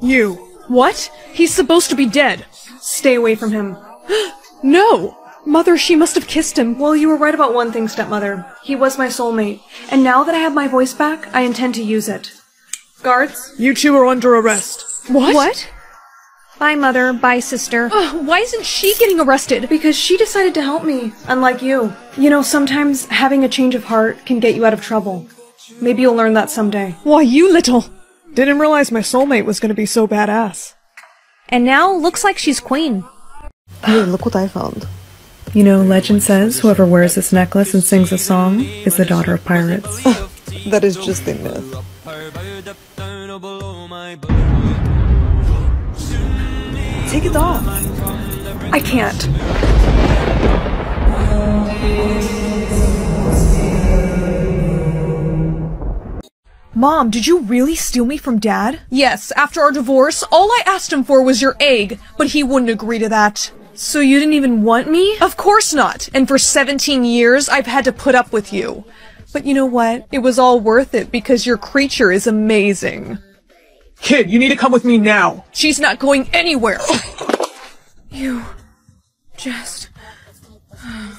You. What? He's supposed to be dead. Stay away from him. no! Mother, she must have kissed him. Well, you were right about one thing, stepmother. He was my soulmate. And now that I have my voice back, I intend to use it. Guards? You two are under arrest. What? What? Bye, mother. Bye, sister. Ugh, why isn't she getting arrested? Because she decided to help me, unlike you. You know, sometimes having a change of heart can get you out of trouble. Maybe you'll learn that someday. Why, you little. Didn't realize my soulmate was gonna be so badass. And now, looks like she's queen. Hey, look what I found. You know, legend says whoever wears this necklace and sings a song is the daughter of pirates. that is just a myth. Take it off. I can't. Mom, did you really steal me from Dad? Yes, after our divorce, all I asked him for was your egg, but he wouldn't agree to that. So you didn't even want me? Of course not. And for 17 years, I've had to put up with you. But you know what? It was all worth it because your creature is amazing. Kid, you need to come with me now. She's not going anywhere. you just. Um,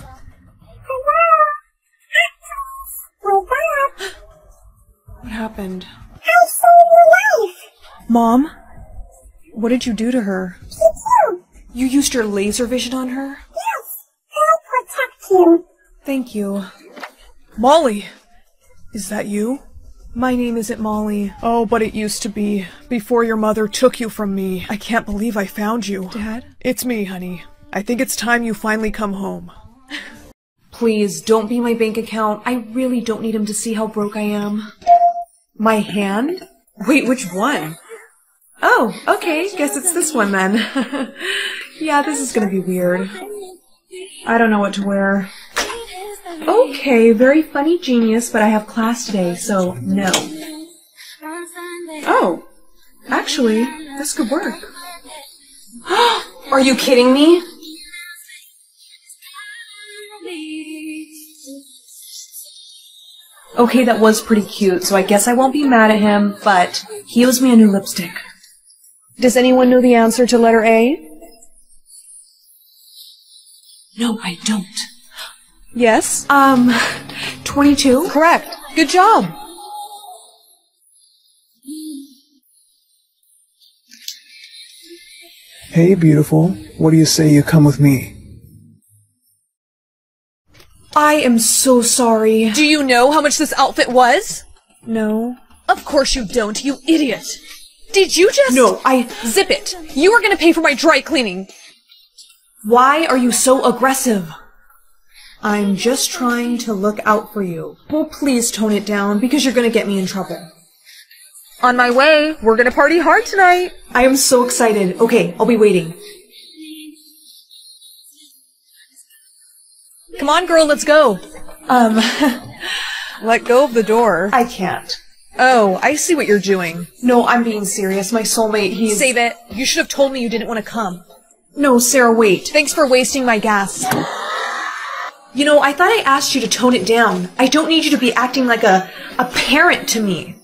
what happened? I saved your life. Mom? What did you do to her? You. You used your laser vision on her? Yes. I'll protect you. Thank you. Molly! Is that you? My name isn't Molly. Oh, but it used to be. Before your mother took you from me. I can't believe I found you. Dad? It's me, honey. I think it's time you finally come home. Please, don't be my bank account. I really don't need him to see how broke I am. My hand? Wait, which one? Oh, okay, guess it's this one then. yeah, this is gonna be weird. I don't know what to wear. Okay, very funny genius, but I have class today, so no. Oh, actually, this could work. Are you kidding me? Okay, that was pretty cute, so I guess I won't be mad at him, but he owes me a new lipstick. Does anyone know the answer to letter A? No, I don't. Yes? Um, 22? Correct. Good job. Hey, beautiful. What do you say you come with me? I am so sorry. Do you know how much this outfit was? No. Of course you don't, you idiot. Did you just- No, I- Zip it. You are gonna pay for my dry cleaning. Why are you so aggressive? I'm just trying to look out for you. Well, please tone it down because you're gonna get me in trouble. On my way. We're gonna party hard tonight. I am so excited. Okay, I'll be waiting. Come on, girl, let's go. Um, Let go of the door. I can't. Oh, I see what you're doing. No, I'm being serious. My soulmate, he's. Save it. You should have told me you didn't want to come. No, Sarah, wait. Thanks for wasting my gas. You know, I thought I asked you to tone it down. I don't need you to be acting like a, a parent to me.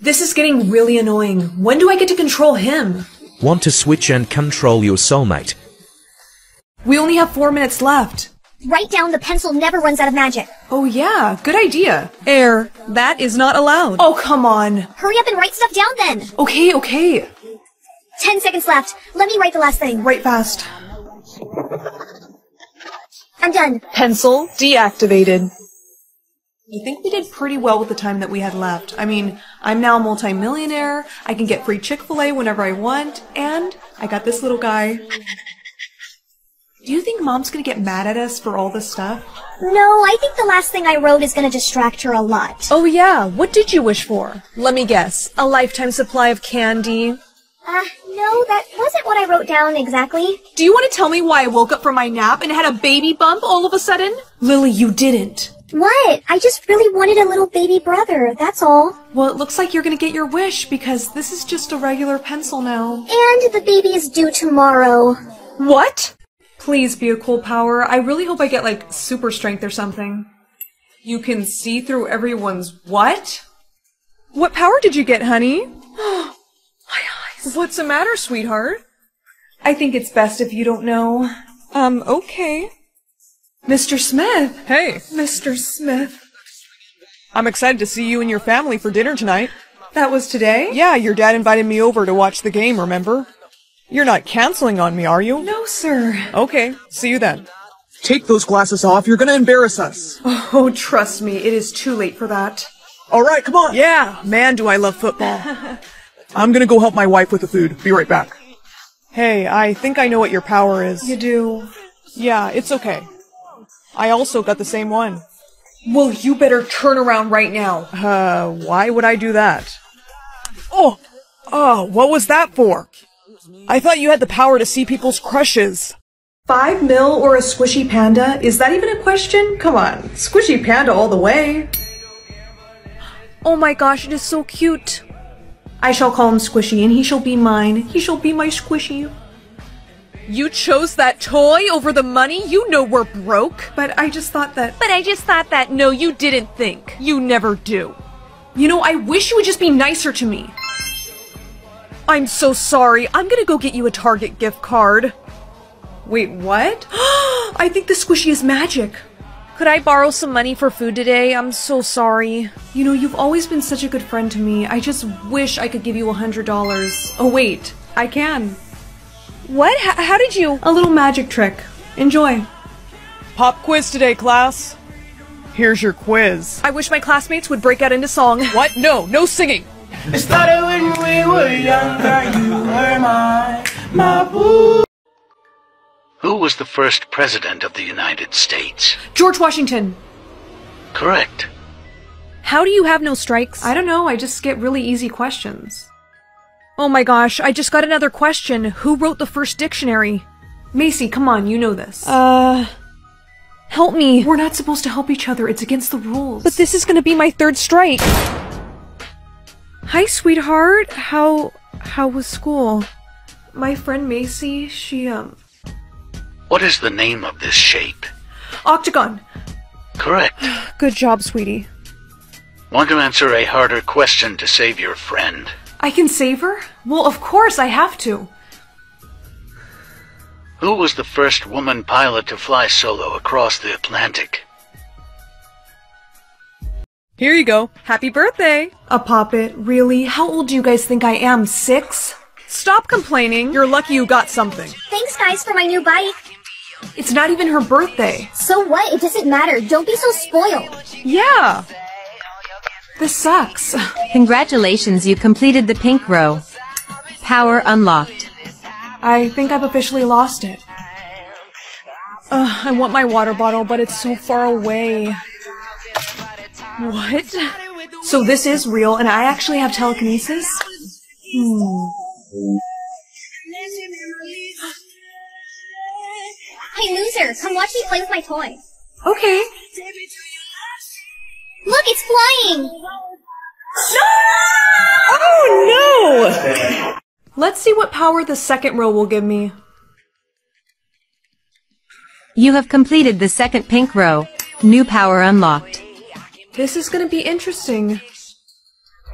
This is getting really annoying. When do I get to control him? Want to switch and control your soulmate? We only have four minutes left. Write down the pencil never runs out of magic. Oh yeah, good idea. Air, that is not allowed. Oh, come on. Hurry up and write stuff down then. Okay, okay. Ten seconds left. Let me write the last thing. Write fast. I'm done. Pencil deactivated. I think we did pretty well with the time that we had left. I mean, I'm now a multimillionaire, I can get free Chick-fil-A whenever I want, and I got this little guy. Do you think mom's gonna get mad at us for all this stuff? No, I think the last thing I wrote is gonna distract her a lot. Oh yeah, what did you wish for? Let me guess. A lifetime supply of candy? Uh, no, that wasn't what I wrote down exactly. Do you want to tell me why I woke up from my nap and had a baby bump all of a sudden? Lily, you didn't. What? I just really wanted a little baby brother, that's all. Well, it looks like you're gonna get your wish because this is just a regular pencil now. And the baby is due tomorrow. What? Please be a cool power. I really hope I get like super strength or something. You can see through everyone's what? What power did you get, honey? my eyes. What's the matter, sweetheart? I think it's best if you don't know. Um, okay. Mr. Smith. Hey. Mr. Smith. I'm excited to see you and your family for dinner tonight. That was today? Yeah, your dad invited me over to watch the game, remember? You're not canceling on me, are you? No, sir. Okay, see you then. Take those glasses off. You're gonna embarrass us. Oh, trust me, it is too late for that. All right, come on. Yeah, man, do I love football. I'm gonna go help my wife with the food. Be right back. Hey, I think I know what your power is. You do? Yeah, it's okay. I also got the same one. Well, you better turn around right now. Uh, why would I do that? Oh! Oh, what was that for? I thought you had the power to see people's crushes. Five mil or a squishy panda? Is that even a question? Come on, squishy panda all the way. Oh my gosh, it is so cute. I shall call him Squishy, and he shall be mine. He shall be my Squishy. You chose that toy over the money? You know we're broke. But I just thought that. But I just thought that. No, you didn't think. You never do. You know, I wish you would just be nicer to me. I'm so sorry. I'm gonna go get you a Target gift card. Wait, what? I think the Squishy is magic. Could I borrow some money for food today? I'm so sorry. You know, you've always been such a good friend to me. I just wish I could give you a hundred dollars. Oh wait, I can. What? H how did you? A little magic trick. Enjoy. Pop quiz today, class. Here's your quiz. I wish my classmates would break out into song. What? No, no singing. It started when we were younger, you were my, my boo. Who was the first president of the United States? George Washington. Correct. How do you have no strikes? I don't know, I just get really easy questions. Oh my gosh, I just got another question. Who wrote the first dictionary? Macy, come on, you know this. Uh. Help me. We're not supposed to help each other, it's against the rules. But this is gonna be my third strike. Hi, sweetheart. How. how was school? My friend Macy, she, um. What is the name of this shape? Octagon. Correct. Good job, sweetie. Want to answer a harder question to save your friend? I can save her? Well, of course I have to. Who was the first woman pilot to fly solo across the Atlantic? Here you go. Happy birthday. A poppet? Really? How old do you guys think I am? Six? Stop complaining. You're lucky you got something. Thanks, guys, for my new bike. It's not even her birthday. So what? It doesn't matter. Don't be so spoiled. Yeah. This sucks. Congratulations, you completed the pink row. Power unlocked. I think I've officially lost it. Ugh, I want my water bottle, but it's so far away. What? So this is real, and I actually have telekinesis? Hmm. Hey, loser, come watch me play with my toy. Okay. Look, it's flying! No! Oh no! Let's see what power the second row will give me. You have completed the second pink row. New power unlocked. This is gonna be interesting.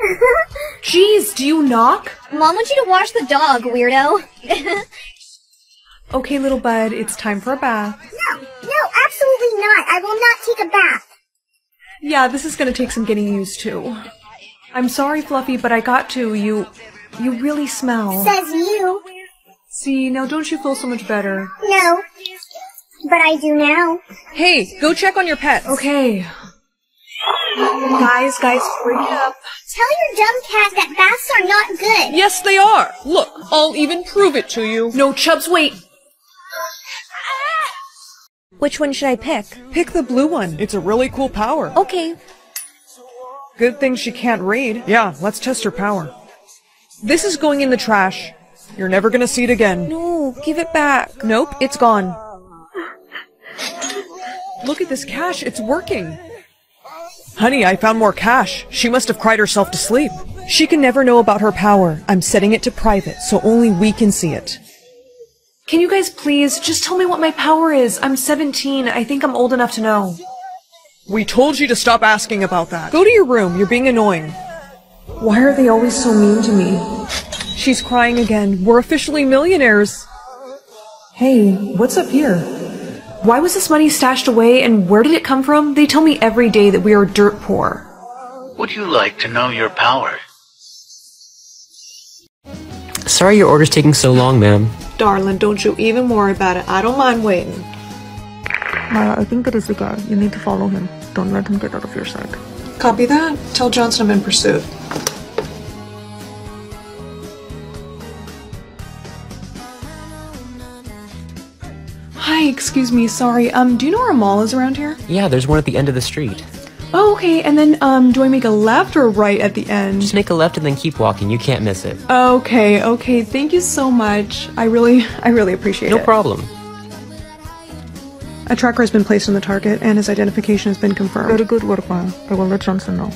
Jeez, do you knock? Mom wants you to wash the dog, weirdo. Okay, little bud, it's time for a bath. No, no, absolutely not. I will not take a bath. Yeah, this is gonna take some getting used to. I'm sorry, Fluffy, but I got to. You, you really smell. Says you. See, now don't you feel so much better? No. But I do now. Hey, go check on your pets. Okay. Guys, guys, break it up. Tell your dumb cat that baths are not good. Yes, they are. Look, I'll even prove it to you. No, Chubs, wait. Which one should I pick? Pick the blue one. It's a really cool power. Okay. Good thing she can't read. Yeah, let's test her power. This is going in the trash. You're never gonna see it again. No, give it back. Nope, it's gone. Look at this cash, it's working. Honey, I found more cash. She must have cried herself to sleep. She can never know about her power. I'm setting it to private, so only we can see it. Can you guys please just tell me what my power is? I'm 17. I think I'm old enough to know. We told you to stop asking about that. Go to your room, you're being annoying. Why are they always so mean to me? She's crying again. We're officially millionaires. Hey, what's up here? Why was this money stashed away and where did it come from? They tell me every day that we are dirt poor. Would you like to know your power? Sorry your order's taking so long, ma'am. Darling, don't you even worry about it. I don't mind waiting. Maya, I think it is the guy. You need to follow him. Don't let him get out of your sight. Copy that. Tell Johnson I'm in pursuit. Hi, excuse me, sorry. Um, do you know where a mall is around here? Yeah, there's one at the end of the street. Oh, okay. And then, um, do I make a left or a right at the end? Just make a left and then keep walking. You can't miss it. Okay, okay. Thank you so much. I really, I really appreciate No it. No problem. A tracker has been placed on the target, and his identification has been confirmed. Very good work, Maya. I will let Johnson know.